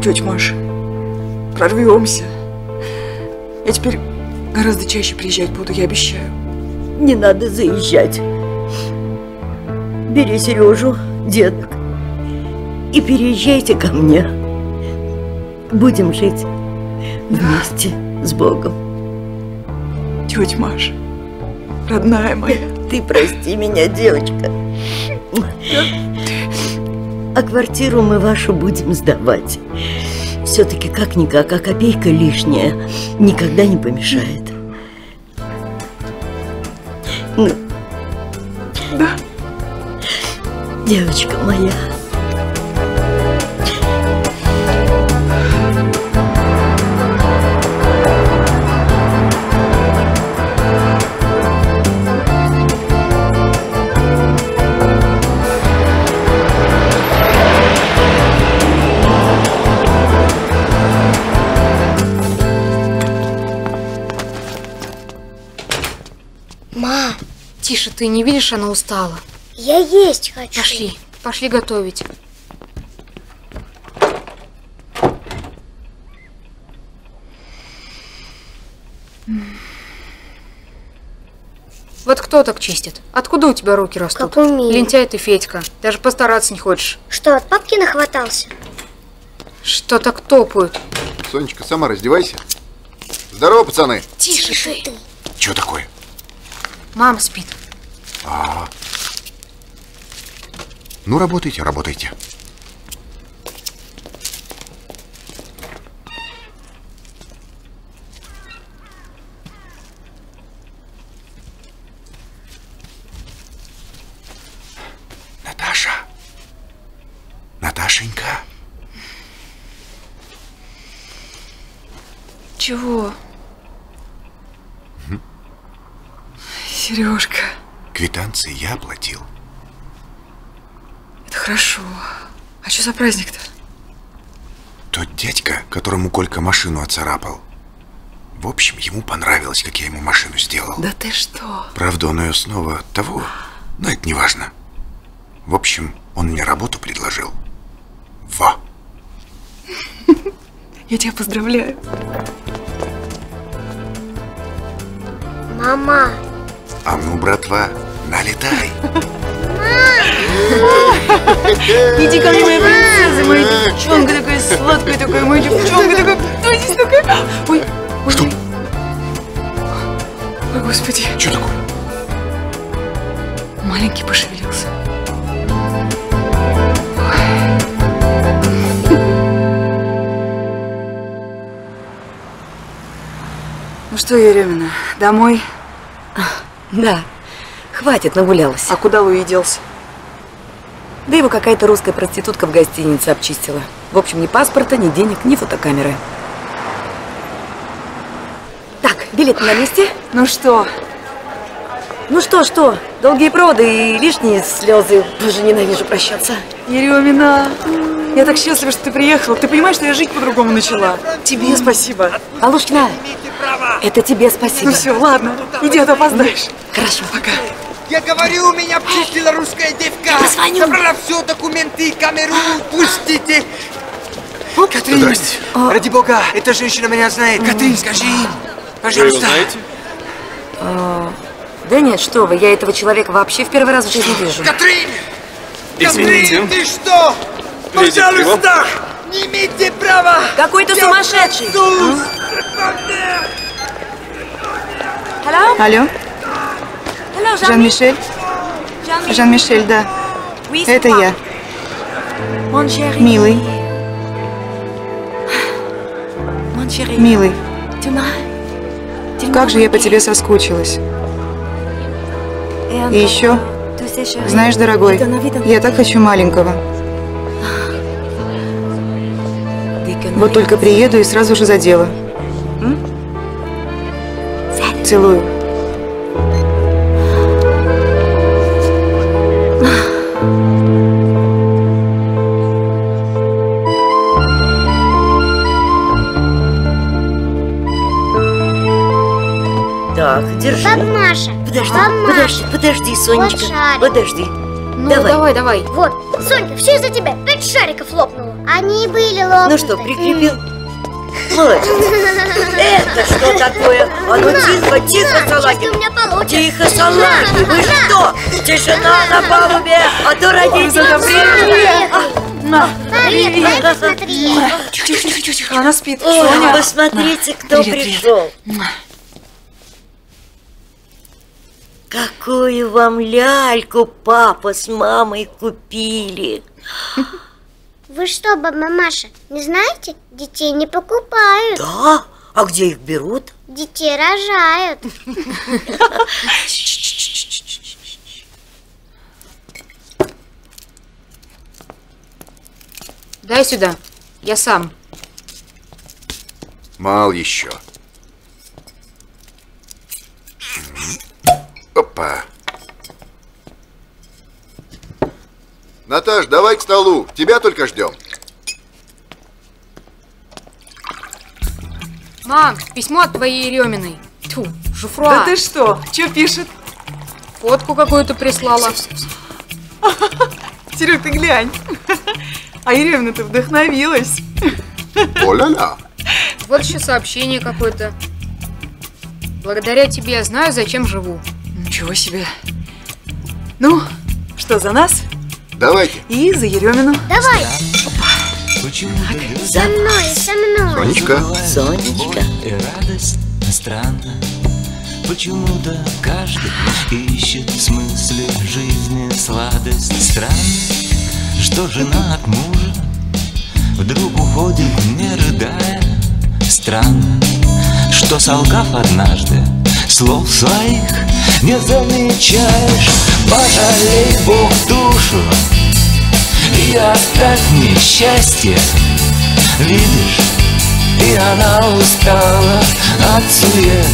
[SPEAKER 3] тетя Маша, прорвемся. Я теперь гораздо чаще приезжать буду, я обещаю.
[SPEAKER 7] Не надо заезжать. Бери Сережу, деток, и переезжайте ко мне. Будем жить вместе с Богом.
[SPEAKER 3] Тетя Маша, родная моя.
[SPEAKER 7] Ты прости меня, девочка. А квартиру мы вашу будем сдавать. Все-таки как-никак, а копейка лишняя никогда не помешает. Ну,
[SPEAKER 3] Да.
[SPEAKER 7] девочка моя.
[SPEAKER 6] Ты не видишь, она устала.
[SPEAKER 5] я есть хочу.
[SPEAKER 6] Пошли, пошли готовить. Вот кто так чистит? Откуда у тебя руки растут?
[SPEAKER 5] Как умею.
[SPEAKER 6] Лентяй ты, Федька. Даже постараться не хочешь.
[SPEAKER 5] Что, от папки нахватался?
[SPEAKER 6] Что так топают?
[SPEAKER 4] Сонечка, сама раздевайся. Здорово, пацаны.
[SPEAKER 6] Тише, ты.
[SPEAKER 4] Что такое?
[SPEAKER 6] Мама спит.
[SPEAKER 4] А. Ну, работайте, работайте. Наташа. Наташенька.
[SPEAKER 3] Чего? Сережка,
[SPEAKER 4] Квитанции я оплатил.
[SPEAKER 3] это хорошо. А что за праздник-то?
[SPEAKER 4] Тот дядька, которому Колька машину оцарапал. В общем, ему понравилось, как я ему машину сделал.
[SPEAKER 3] Да ты что?
[SPEAKER 4] Правда, он ее снова того, но это не важно. В общем, он мне работу предложил. Во!
[SPEAKER 3] Я тебя поздравляю.
[SPEAKER 5] Мама,
[SPEAKER 4] А ну, братва, налетай.
[SPEAKER 3] Иди ко мне, моя принцесса, моя девчонка такая сладкая, такая моя девчонка такая. Кто здесь такая? Ой, ой. Что? Ой, господи.
[SPEAKER 4] Что такое?
[SPEAKER 3] Маленький пошевелился. Ну что, Еремина, домой?
[SPEAKER 10] Да, хватит, нагулялась.
[SPEAKER 3] А куда Луи делся?
[SPEAKER 10] Да его какая-то русская проститутка в гостинице обчистила. В общем, ни паспорта, ни денег, ни фотокамеры. Так, билет на месте?
[SPEAKER 3] Ну что?
[SPEAKER 10] Ну что, что? Долгие проводы и лишние слезы. Боже, ненавижу прощаться.
[SPEAKER 3] Еремина, я так счастлива, что ты приехала. Ты понимаешь, что я жить по-другому начала? Тебе спасибо.
[SPEAKER 10] Алушкина, это тебе спасибо.
[SPEAKER 3] Ну все, ладно. Иди, а то опоздаешь.
[SPEAKER 10] Хорошо.
[SPEAKER 3] Пока.
[SPEAKER 15] Я говорю, меня обчистила русская девка.
[SPEAKER 10] позвоню.
[SPEAKER 15] Забрала все, документы, камеру, пустите. Катрин,
[SPEAKER 2] Здрасте.
[SPEAKER 15] ради бога, эта женщина меня знает. Катрин, скажи им, пожалуйста.
[SPEAKER 10] А, Да нет, что вы, я этого человека вообще в первый раз в жизни вижу.
[SPEAKER 15] Катрин!
[SPEAKER 2] Извините.
[SPEAKER 15] Катрин, ты что? Пожалуйста! Не имейте права!
[SPEAKER 10] Какой-то
[SPEAKER 15] Я
[SPEAKER 10] сумасшедший!
[SPEAKER 15] француз!
[SPEAKER 1] Алло? Жан-Мишель? Жан-Мишель, да. Это я. Милый. Милый. Как же я по тебе соскучилась. И еще, знаешь, дорогой, я так хочу маленького. Вот только приеду и сразу же за дело. Целую.
[SPEAKER 7] Так, держи.
[SPEAKER 5] Баба Маша,
[SPEAKER 7] Подожди, подожди,
[SPEAKER 5] Маша.
[SPEAKER 7] подожди, Сонечка.
[SPEAKER 5] Вот.
[SPEAKER 7] Подожди.
[SPEAKER 6] Ну,
[SPEAKER 7] давай.
[SPEAKER 6] давай, давай.
[SPEAKER 5] Вот, Сонька, все из-за тебя. Пять шариков лопнуло. Они были лопнуты.
[SPEAKER 7] Ну что, прикрепил? Молодец. Это что такое? А ну тихо, тихо, салаги. Тихо, салаги. Вы что? Тишина на палубе, а то родители...
[SPEAKER 5] На, Привет, дай посмотри.
[SPEAKER 3] Тихо-тихо-тихо, она спит.
[SPEAKER 7] Ой,
[SPEAKER 3] Соня.
[SPEAKER 7] посмотрите, кто
[SPEAKER 3] Привет, привет.
[SPEAKER 7] пришел. Какую вам ляльку папа с мамой купили.
[SPEAKER 5] Вы что, баба Маша, не знаете? Детей не покупают.
[SPEAKER 7] Да? А где их берут?
[SPEAKER 5] Детей рожают.
[SPEAKER 6] Дай сюда. Я сам.
[SPEAKER 4] Мал еще. Опа. Наташ, давай к столу. Тебя только ждем.
[SPEAKER 6] Мам, письмо от твоей Ереминой. Тьфу, жуфруа.
[SPEAKER 3] Да ты что? Что пишет?
[SPEAKER 6] Фотку какую-то прислала.
[SPEAKER 3] Серег, ты глянь. А Еремина-то вдохновилась.
[SPEAKER 4] О-ля-ля.
[SPEAKER 6] Вот еще сообщение какое-то. Благодаря тебе я знаю, зачем живу.
[SPEAKER 3] Ничего себе. Ну, что, за нас?
[SPEAKER 4] Давайте.
[SPEAKER 3] И за Еремину.
[SPEAKER 5] Давай.
[SPEAKER 17] За
[SPEAKER 5] мной, со мной.
[SPEAKER 4] Сонечка.
[SPEAKER 7] Сонечка.
[SPEAKER 17] И радость странно Почему-то каждый ищет в смысле жизни сладость Странно, что жена от мужа Вдруг уходит, не рыдая Странно, что солгав однажды Слов своих не замечаешь Пожалей Бог душу. И оставь мне счастье Видишь, и она устала от сует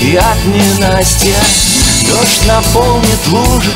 [SPEAKER 17] и от ненастья. Дождь наполнит лужи